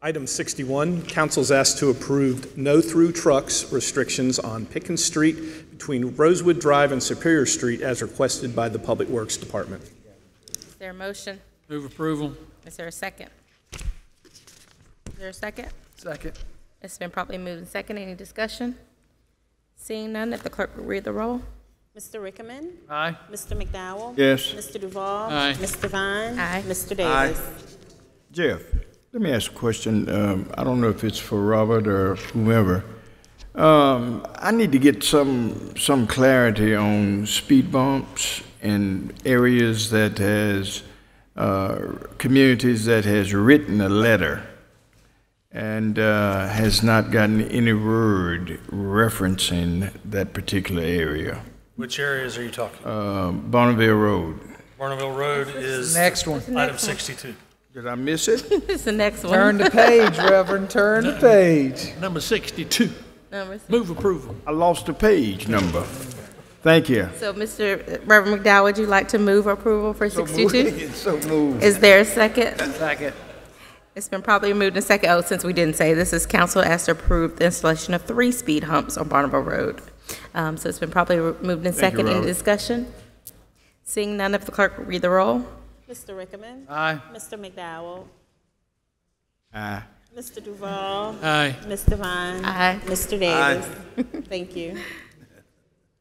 Item 61, council's asked to approve no-through trucks restrictions on Pickens Street between Rosewood Drive and Superior Street as requested by the Public Works Department. Is there a motion? Move approval. Is there a second? Is there a second? Second. It's been properly moved and second. Any discussion? Seeing none, if the clerk would read the roll. Mr. Rickenmann. Aye. Mr. McDowell. Yes. Mr. Duvall. Aye. Ms. Devine. Aye. Mr. Davis. Jeff, let me ask a question. Um, I don't know if it's for Robert or whomever. Um, I need to get some, some clarity on speed bumps in areas that has, uh, communities that has written a letter and uh, has not gotten any word referencing that particular area. Which areas are you talking? Uh, Bonneville Road. Barneville Road is Next one. item 62. Did I miss it? [laughs] It's the next one. Turn the page, Reverend, turn the [laughs] page. Number 62. Number Move approval. I lost the page number. Thank you. So, Mr. Reverend McDowell, would you like to move approval for 62? [laughs] So moved. Is there a second? Second. It's been properly moved and second. Oh, since we didn't say, this is council asked to approve the installation of three speed humps on Barnable Road. Um, So it's been properly moved and Thank second. Any Robert. discussion? Seeing none, if the clerk would read the roll. Mr. Rickenmann. Aye. Mr. McDowell. Aye. Mr. Duvall. Aye. Ms. Devine. Aye. Mr. Davis. Aye. Thank you.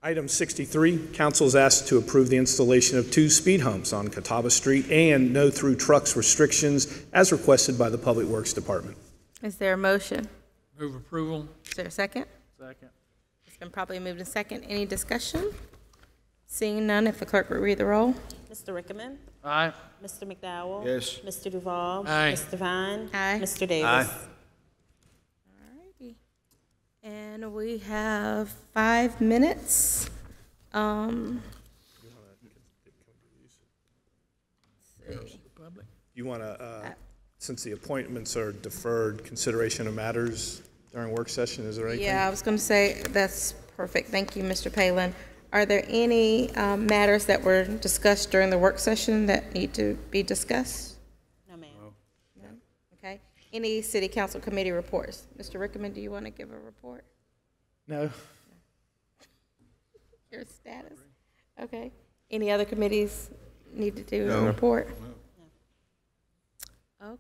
Item 63, council is asked to approve the installation of two speed humps on Catawba Street and no through trucks restrictions as requested by the Public Works Department. Is there a motion? Move approval. Is there a second? Second. It's been properly moved and second. Any discussion? Seeing none, if the clerk would read the roll. Mr. Rickenmann. Aye. Mr. McDowell. Yes. Mr. Duvall. Aye. Ms. Devine. Aye. Mr. Davis. Alrighty. And we have five minutes. Um, You want to, since the appointments are deferred, consideration of matters during work session, is there anything? Yeah, I was going to say, that's perfect. Thank you, Mr. Palin. Are there any um, matters that were discussed during the work session that need to be discussed? No, ma'am. None? Okay. Any city council committee reports? Mr. Rickenmann, do you want to give a report? No. Your status? Okay. Any other committees need to do a report? No. report?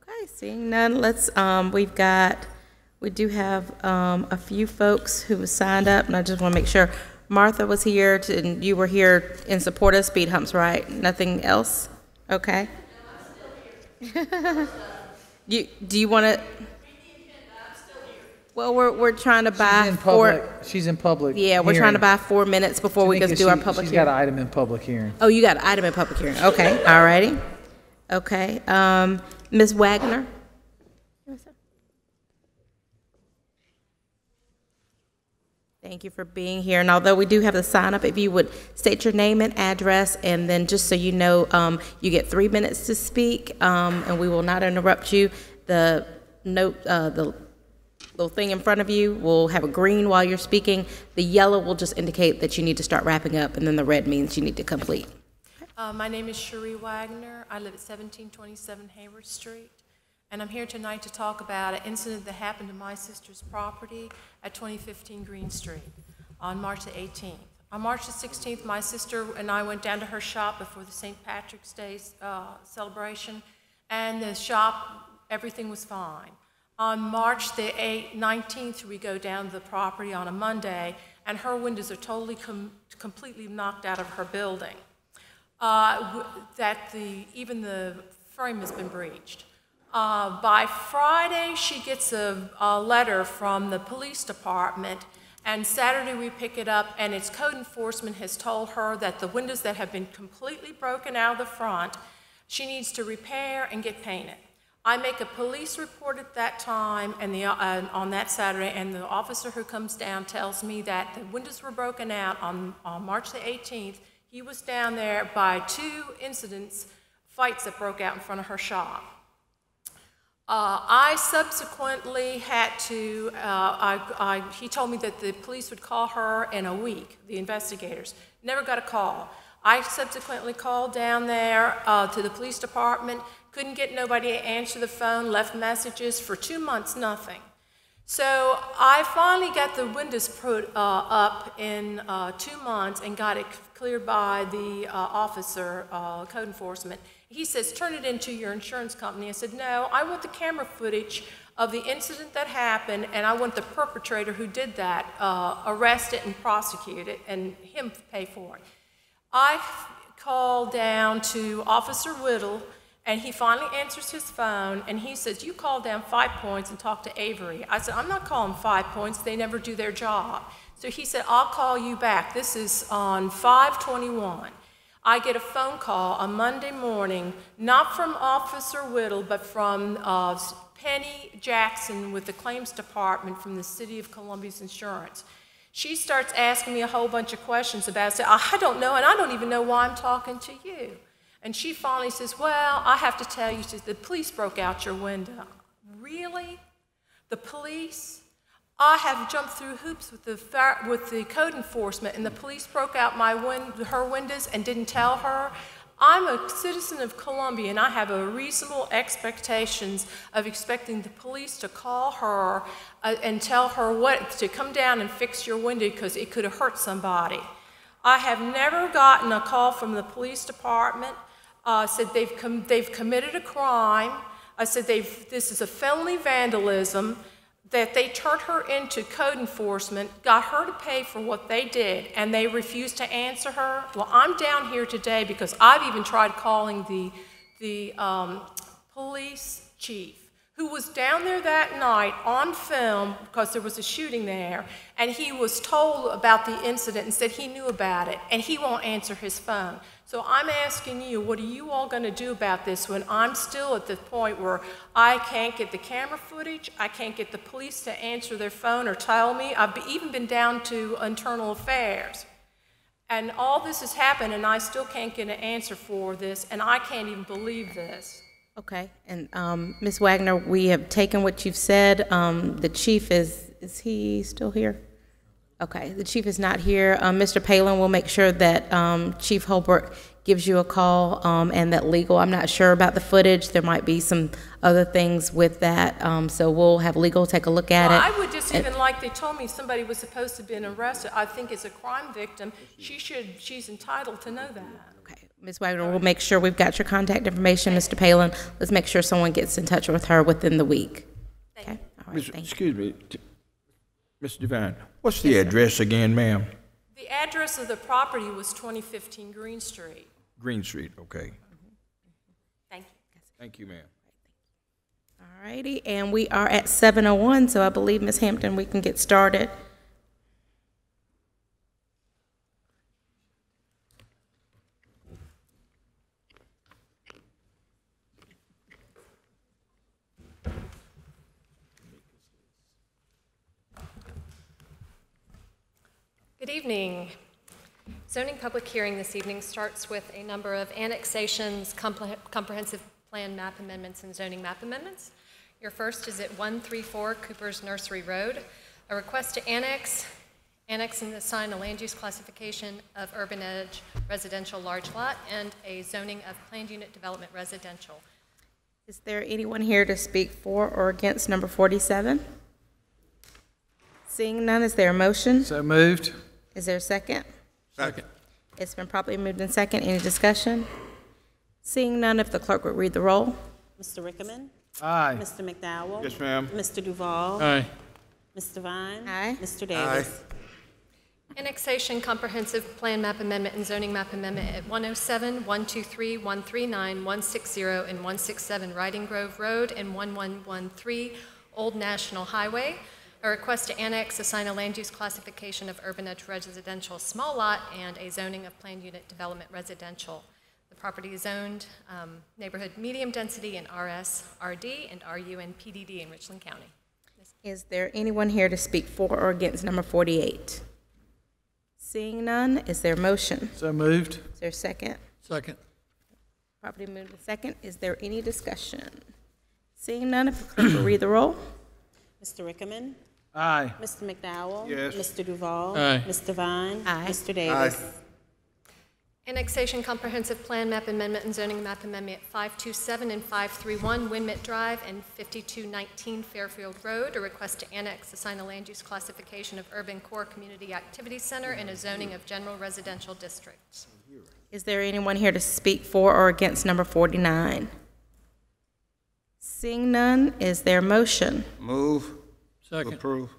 Okay, seeing none, let's, um, we've got, we do have, um, a few folks who have signed up, and I just want to make sure. Martha was here, to- and you were here in support of speed humps, right? Nothing else? Okay. [laughs] [laughs] You, do you want to? Well, we're, we're trying to buy She's in four. public, she's in public. Yeah, we're trying to buy four minutes before we go do our public She's got hearing. an item in public hearing. Oh, you got an item in public hearing. Okay, all righty. Okay, um, Ms. Wagner? Thank you for being here. And although we do have the sign up, if you would state your name and address, and then just so you know, um, you get three minutes to speak, um, and we will not interrupt you. The note, uh, the little thing in front of you will have a green while you're speaking. The yellow will just indicate that you need to start wrapping up, and then the red means you need to complete. Uh, my name is Cherie Wagner. I live at 1727 Hayward Street. And I'm here tonight to talk about an incident that happened to my sister's property at 2015 Green Street on March the 18th. On March the 16th, my sister and I went down to her shop before the St. Patrick's Day uh, celebration, and the shop, everything was fine. On March the 8th, 19th, we go down to the property on a Monday, and her windows are totally, com- completely knocked out of her building uh, that the, even the frame has been breached. Uh, By Friday, she gets a, a letter from the police department, and Saturday we pick it up, and its code enforcement has told her that the windows that have been completely broken out of the front, she needs to repair and get painted. I make a police report at that time and the, uh, on that Saturday, and the officer who comes down tells me that the windows were broken out on, on March the 18th. He was down there by two incidents, fights that broke out in front of her shop. Uh, I subsequently had to, uh, I, I, he told me that the police would call her in a week, the investigators. Never got a call. I subsequently called down there uh, to the police department, couldn't get nobody to answer the phone, left messages for two months, nothing. So I finally got the windows put uh, up in uh, two months and got it cleared by the uh, officer, code enforcement. He says, turn it into your insurance company. I said, no, I want the camera footage of the incident that happened, and I want the perpetrator who did that uh, arrested and prosecuted, and him pay for it. I called down to Officer Whittle, and he finally answers his phone, and he says, you call down Five Points and talk to Avery. I said, I'm not calling Five Points, they never do their job. So he said, I'll call you back. This is on 521. I get a phone call on Monday morning, not from Officer Whittle, but from uh, Penny Jackson with the Claims Department from the City of Columbia's Insurance. She starts asking me a whole bunch of questions about it. I don't know, and I don't even know why I'm talking to you. And she finally says, Well, I have to tell you, says, the police broke out your window. Really? The police? I have jumped through hoops with the, with the code enforcement, and the police broke out my her windows and didn't tell her. I'm a citizen of Columbia, and I have a reasonable expectations of expecting the police to call her uh, and tell her what to come down and fix your window because it could have hurt somebody. I have never gotten a call from the police department. Uh, said they've com- they've committed a crime. I said they've this is a felony vandalism that they turned her into code enforcement, got her to pay for what they did, and they refused to answer her. Well, I'm down here today because I've even tried calling the, the um, police chief who was down there that night on film because there was a shooting there, and he was told about the incident and said he knew about it, and he won't answer his phone. So I'm asking you, what are you all going to do about this when I'm still at the point where I can't get the camera footage, I can't get the police to answer their phone or tell me? I've even been down to internal affairs. And all this has happened, and I still can't get an answer for this, and I can't even believe this. Okay, and um, Ms. Wagner, we have taken what you've said. Um, The chief is, is he still here? Okay, the chief is not here. Um, Mr. Palin will make sure that um, Chief Holbrook gives you a call um, and that legal, I'm not sure about the footage. There might be some other things with that, um, so we'll have legal take a look at Well, it. I would just And- even like they told me somebody was supposed to have been arrested. I think as a crime victim, she should, she's entitled to know that. Okay, Ms. Wagner, we'll make sure we've got your contact information, Mr. Palin. Let's make sure someone gets in touch with her within the week. Okay? All right, Miss- thank you. Excuse me, t- Mr. Devine, what's the address again, ma'am? The address of the property was 2015 Green Street. Green Street, okay. Thank you. Thank you, ma'am. All righty, and we are at 7:01, so I believe, Ms. Hampton, we can get started. Good evening. Zoning public hearing this evening starts with a number of annexations, compre- comprehensive plan map amendments, and zoning map amendments. Your first is at 134 Cooper's Nursery Road, a request to annex, annex and assign a land use classification of urban edge residential large lot and a zoning of planned unit development residential. Is there anyone here to speak for or against number 47? Seeing none, is there a motion? So moved. Is there a second? Second. It's been properly moved in second. Any discussion? Seeing none, if the clerk would read the roll. Mr. Rickenmann. Aye. Mr. McDowell. Yes, ma'am. Mr. Duvall. Aye. Mr. Vine. Aye. Mr. Davis. Annexation, comprehensive plan map amendment, and zoning map amendment at 107, 123, 139, 160, and 167 Riding Grove Road and 1113 Old National Highway. A request to annex, assign a land use classification of urban edge residential small lot and a zoning of planned unit development residential. The property is zoned um, neighborhood medium density in RS, RD, and RU and PDD in Richland County. Is there anyone here to speak for or against number 48? Seeing none, is there a motion? So moved. Is there a second? Second. Property moved in second. Is there any discussion? Seeing none, if the clerk will read the roll. Mr. Rickenmann. Aye. Mr. McDowell. Yes. Mr. Duvall. Aye. Mr. Vine. Aye. Mr. Davis. Annexation Comprehensive Plan Map Amendment and Zoning Map Amendment 527 and 531 Windmit Drive and 5219 Fairfield Road, a request to annex, assign a land use classification of Urban Core Community Activity Center and a zoning of general residential districts. Is there anyone here to speak for or against number 49? Seeing none, is there a motion? Move. Second. Approve.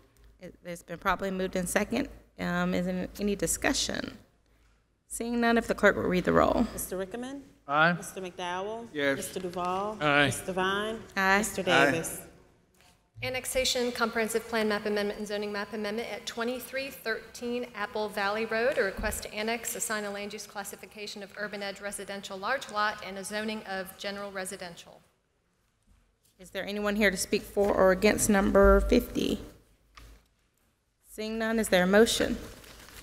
It- It's been properly moved in second. Um, Is there any discussion? Seeing none, if the clerk will read the roll. Mr. Rickenmann. Aye. Mr. McDowell. Yes. Mr. Duvall. Aye. Mr. Vine. Aye. Mr. Davis. Annexation Comprehensive Plan Map Amendment and Zoning Map Amendment at 2313 Apple Valley Road, a request to annex, assign a land use classification of Urban Edge Residential Large Lot and a zoning of general residential. Is there anyone here to speak for or against number 50? Seeing none, is there a motion?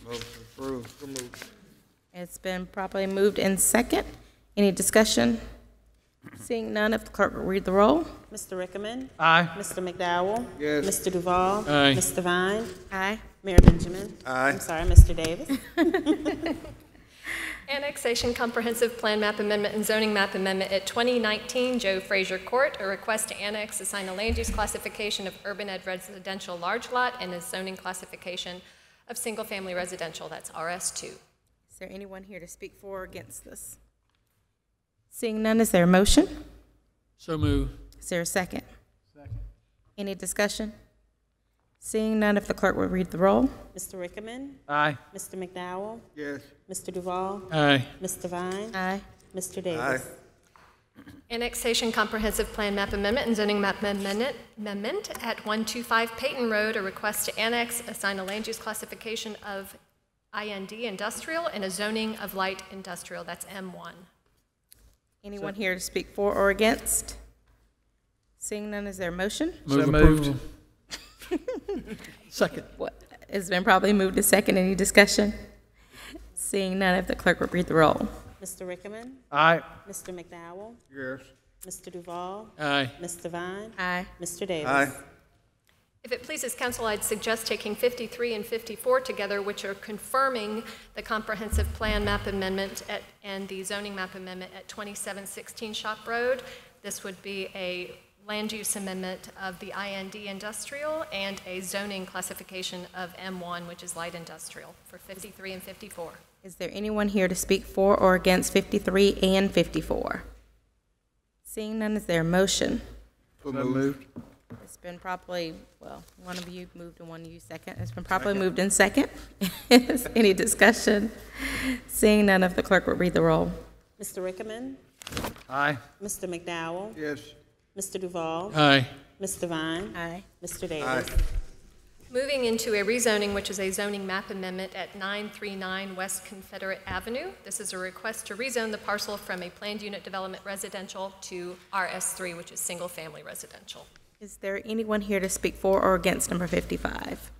Move to approve. It's been properly moved in second. Any discussion? Seeing none, if the clerk will read the roll. Mr. Rickenmann. Aye. Mr. McDowell. Yes. Mr. Duvall. Aye. Mr. Vine. Aye. Mayor Benjamin. Aye. I'm sorry, Mr. Davis. [laughs] Annexation Comprehensive Plan Map Amendment and Zoning Map Amendment at 2019 Joe Frazier Court, a request to annex, assign a land use classification of Urban Edge Residential Large Lot and a zoning classification of Single Family Residential, that's RS2. Is there anyone here to speak for or against this? Seeing none, is there a motion? So move. Is there a second? Second. Any discussion? Seeing none, if the clerk will read the roll. Mr. Rickenmann. Aye. Mr. McDowell. Yes. Mr. Duvall. Aye. Mr. Vine. Aye. Mr. Davis. Aye. Annexation Comprehensive Plan Map Amendment and Zoning Map Amendment amendment at 125 Peyton Road, a request to annex, assign a land use classification of IND Industrial and a zoning of light industrial, that's M1. Anyone here to speak for or against? Seeing none, is there a motion? Move So moved. Approval. Second. What, it's been probably moved to second. Any discussion? Seeing none, if the clerk will read the roll. Mr. Rickenmann. Aye. Mr. McDowell. Yes. Mr. Duvall. Aye. Mr. Vine. Aye. Mr. Davis. Aye. If it pleases council, I'd suggest taking 53 and 54 together, which are confirming the comprehensive plan map amendment at, and the zoning map amendment at 2716 Shop Road. This would be a land use amendment of the IND industrial and a zoning classification of M1, which is light industrial, for 53 and 54. Is there anyone here to speak for or against 53 and 54? Seeing none, is there a motion? So moved. It's been properly, well, one of you moved and one of you second. It's been properly moved in second. [laughs] Any discussion? Seeing none, if the clerk would read the roll. Mr. Rickenmann. Aye. Mr. McDowell. Yes. Mr. Duvall. Aye. Mr. Vine. Aye. Mr. Davis. Aye. Moving into a rezoning, which is a zoning map amendment at 939 West Confederate Avenue. This is a request to rezone the parcel from a planned unit development residential to RS3, which is single-family residential. Is there anyone here to speak for or against number 55?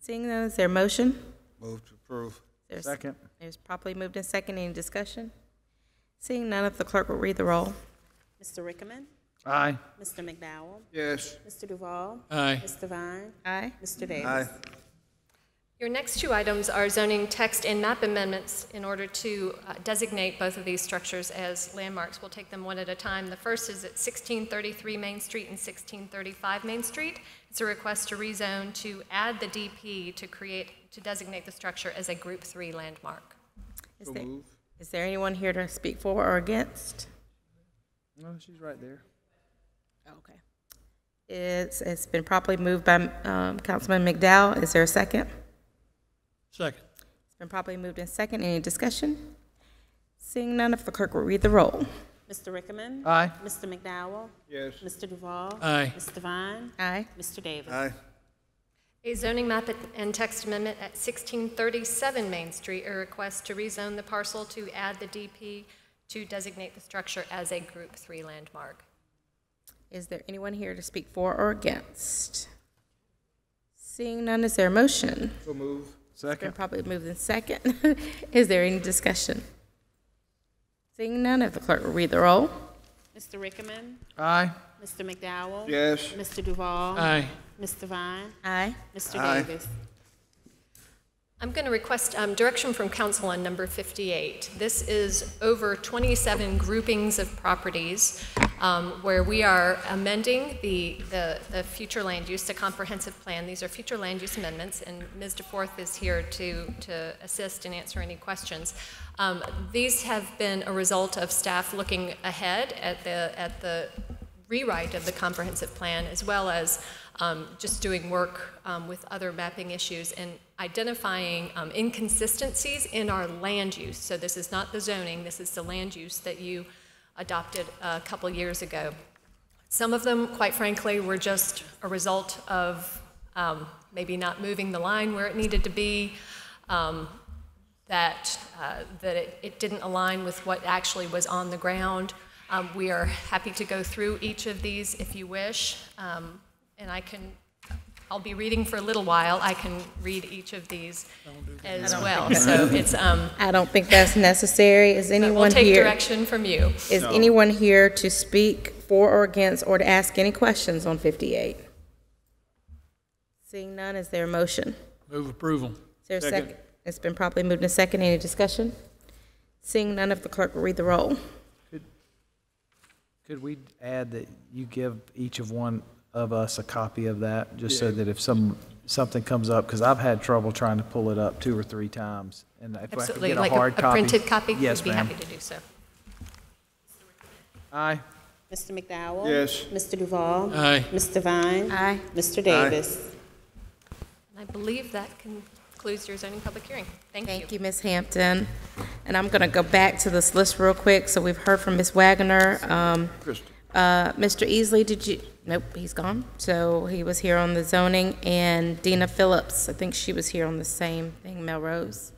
Seeing none, is there a motion? Move to approve. There's- Second. There's properly moved in second. Any discussion? Seeing none, if the clerk will read the roll. Mr. Rickenmann. Aye. Mr. McDowell. Yes. Mr. Duvall. Aye. Mr. Vine. Aye. Mr. Davis. Aye. Your next two items are zoning text and map amendments in order to uh, designate both of these structures as landmarks. We'll take them one at a time. The first is at 1633 Main Street and 1635 Main Street. It's a request to rezone to add the DP to create, to designate the structure as a Group 3 landmark. Is there, is there anyone here to speak for or against? No, she's right there. Okay. It's, it's been properly moved by um, Councilman McDowell. Is there a second? Second. It's been properly moved in second. Any discussion? Seeing none, if the clerk will read the roll. Mr. Rickenmann. Aye. Mr. McDowell. Yes. Mr. Duvall. Aye. Mr. Vine. Aye. Mr. Davis. Aye. A zoning map and text amendment at 1637 Main Street, a request to rezone the parcel to add the DP to designate the structure as a Group 3 landmark. Is there anyone here to speak for or against? Seeing none, is there a motion? So move. Second. probably moved in second. [laughs] Is there any discussion? Seeing none, if the clerk will read the roll. Mr. Rickenmann. Aye. Mr. McDowell. Yes. Mr. Duvall. Aye. Mr. Vine. Aye. Mr. Aye. Davis. I'm going to request um, direction from council on number 58. This is over 27 groupings of properties um, where we are amending the, the, the future land use, the comprehensive plan. These are future land use amendments, and Ms. DeForth is here to, to assist and answer any questions. Um, These have been a result of staff looking ahead at the, at the rewrite of the comprehensive plan, as well as um, just doing work um, with other mapping issues and identifying um, inconsistencies in our land use. So this is not the zoning, this is the land use that you adopted a couple years ago. Some of them, quite frankly, were just a result of um, maybe not moving the line where it needed to be, um, that, uh, that it, it didn't align with what actually was on the ground. Um, we are happy to go through each of these if you wish, um, and I can, I'll be reading for a little while. I can read each of these as I don't well. think So it's, um, I don't think that's necessary. Is but anyone we'll take here? direction from you. Is anyone here to speak for or against or to ask any questions on 58? Seeing none, is there a motion? Move approval. Is there a Second. second? It's been properly moved and second. Any discussion? Seeing none, if the clerk will read the roll. Could we add that you give each of one of us a copy of that, just so that if some, something comes up, because I've had trouble trying to pull it up two or three times, and if I could Absolutely, get a like hard a copy. printed copy, Yes, we'd be ma'am. happy to do so. Aye. Mr. McDowell? Yes. Mr. Duvall? Aye. Mr. Vine? Aye. Mr. Davis? And I believe that concludes your zoning public hearing. Thank you. Thank you, Ms. Hampton. And I'm going to go back to this list real quick. So we've heard from Ms. Wagner. Um, uh, Mr. Easley, did you, nope, he's gone. So he was here on the zoning. And Dina Phillips, I think she was here on the same thing, Melrose.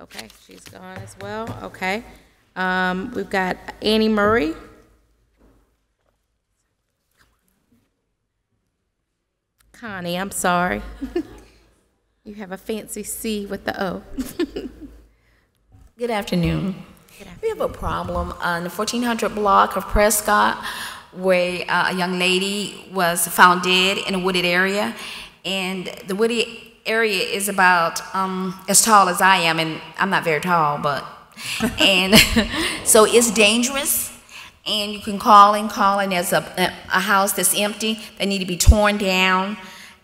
Okay, she's gone as well. Okay. Um, We've got Annie Murray. Connie, I'm sorry. [laughs] You have a fancy C with the O. [laughs] Good afternoon. We have a problem on the 1400 block of Prescott where uh, a young lady was found dead in a wooded area. And the wooded area is about um, as tall as I am, and I'm not very tall, but. [laughs] and [laughs] so it's dangerous. And you can call and call, and there's a, a house that's empty that need to be torn down.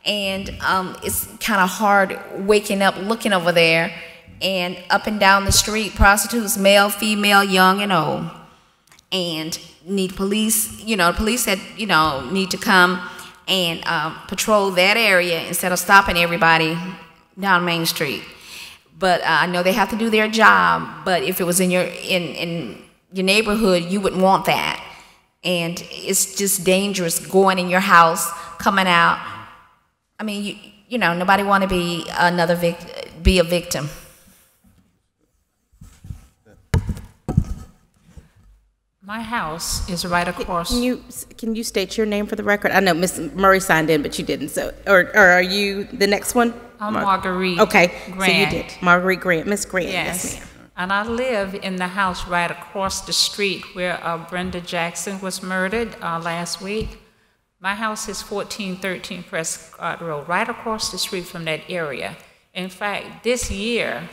And um, it's kind of hard waking up, looking over there, and up and down the street, prostitutes, male, female, young, and old. And need police, you know, police had, you know, need to come and um, patrol that area instead of stopping everybody down Main Street. But uh, I know they have to do their job. But if it was in your in in your neighborhood, you wouldn't want that. And it's just dangerous going in your house, coming out. I mean, you you know, nobody want to be another vic- be a victim. My house is right across. Can you, can you state your name for the record? I know Ms. Murray signed in, but you didn't, so, or, or are you the next one? I'm Mar- Marguerite Okay, so you did. Marguerite Grant, Miss Grant, yes, Yes. And I live in the house right across the street where uh, Brenda Jackson was murdered uh, last week. My house is 1413 Prescott Road, right across the street from that area. In fact, this year,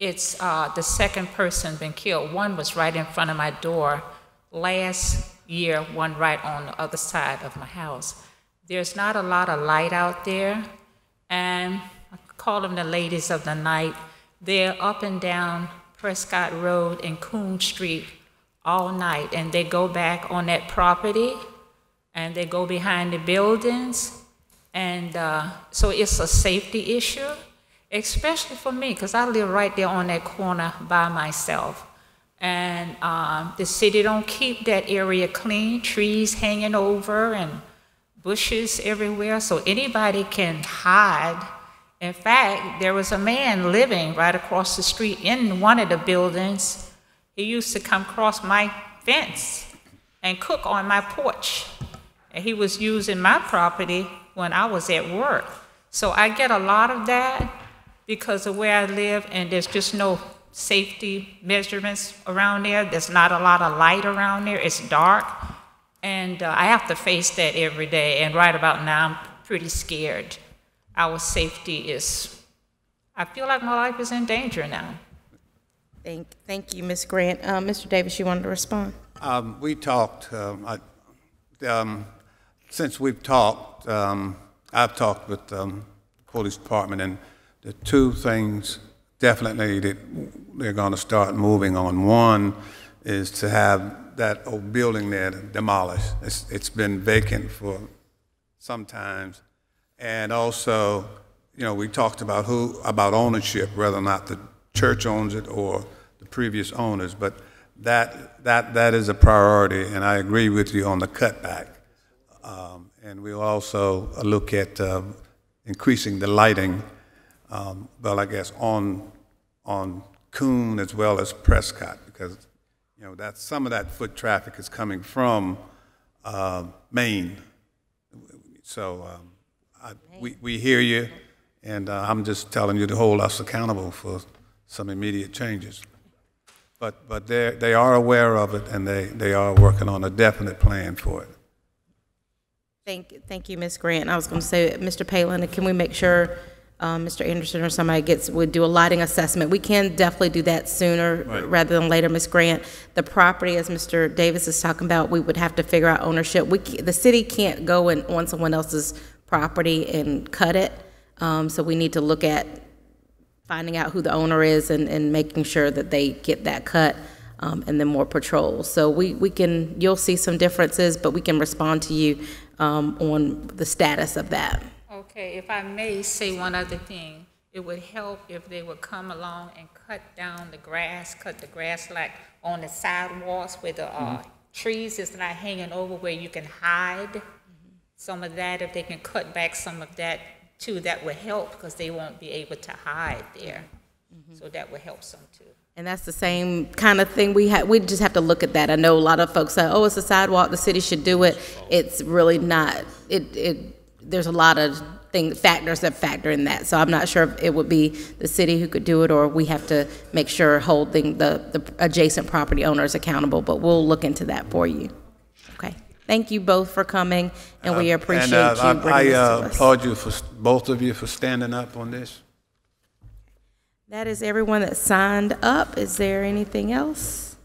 it's uh, the second person been killed. One was right in front of my door last year, one right on the other side of my house. There's not a lot of light out there, and I call them the ladies of the night. They're up and down Prescott Road and Coon Street all night, and they go back on that property, and they go behind the buildings, and uh, so it's a safety issue, especially for me, because I live right there on that corner by myself. And um, the city don't keep that area clean, trees hanging over and bushes everywhere, so anybody can hide. In fact, there was a man living right across the street in one of the buildings. He used to come across my fence and cook on my porch. And he was using my property when I was at work. So I get a lot of that because of where I live, and there's just no safety measurements around there. There's not a lot of light around there. It's dark. And uh, I have to face that every day. And right about now, I'm pretty scared. Our safety is, I feel like my life is in danger now. Thank, thank you, Ms. Grant. Uh, Mr. Davis, you wanted to respond? Um, we talked, um, I, um, since we've talked, um, I've talked with, um, the police department and the two things definitely that they're gonna start moving on. One is to have that old building there demolished. It's, it's been vacant for some times. And also, you know, we talked about who, about ownership, whether or not the church owns it or the previous owners, but that, that, that is a priority, and I agree with you on the cutback. Um, And we'll also look at um, increasing the lighting, um, well, I guess, on, on Coon as well as Prescott, because, you know, that's, some of that foot traffic is coming from uh, Main. So um, I, we, we hear you, and uh, I'm just telling you to hold us accountable for some immediate changes. But, but they they are aware of it, and they, they are working on a definite plan for it. Thank, thank you, Ms. Grant. I was going to say, Mr. Palin, can we make sure um, Mr. Anderson or somebody gets, would do a lighting assessment? We can definitely do that sooner Right. rather than later, Ms. Grant. The property, as Mr. Davis is talking about, we would have to figure out ownership. We, the city can't go and, on someone else's property and cut it. Um, So we need to look at finding out who the owner is and, and making sure that they get that cut, um, and then more patrols. So we, we can, you'll see some differences, but we can respond to you, um, on the status of that. Okay, if I may say one other thing, it would help if they would come along and cut down the grass, cut the grass like on the sidewalks where the, uh, mm-hmm. trees is not hanging over where you can hide. Mm-hmm. Some of that, if they can cut back some of that too, that would help because they won't be able to hide there. Mm-hmm. So that would help some too. And that's the same kind of thing we have, we just have to look at that. I know a lot of folks say, oh, it's a sidewalk, the city should do it. It's really not, it, it, there's a lot of things, factors that factor in that. So I'm not sure if it would be the city who could do it, or we have to make sure holding the, the adjacent property owners accountable, but we'll look into that for you. Okay. Thank you both for coming, and we appreciate And, uh, you I- bringing this to I uh, us. applaud you for, both of you for standing up on this. That is everyone that signed up. Is there anything else?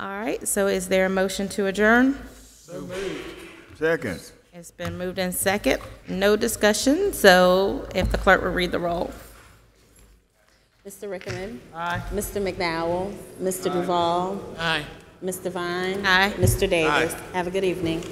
All right, so is there a motion to adjourn? So moved. Second. It's been moved in second. No discussion, so if the clerk will read the roll. Mr. Rickenmann. Aye. Mr. McDowell. Mr. Duvall. Aye. Mr. Vine. Aye. Mr. Davis. Aye. Have a good evening.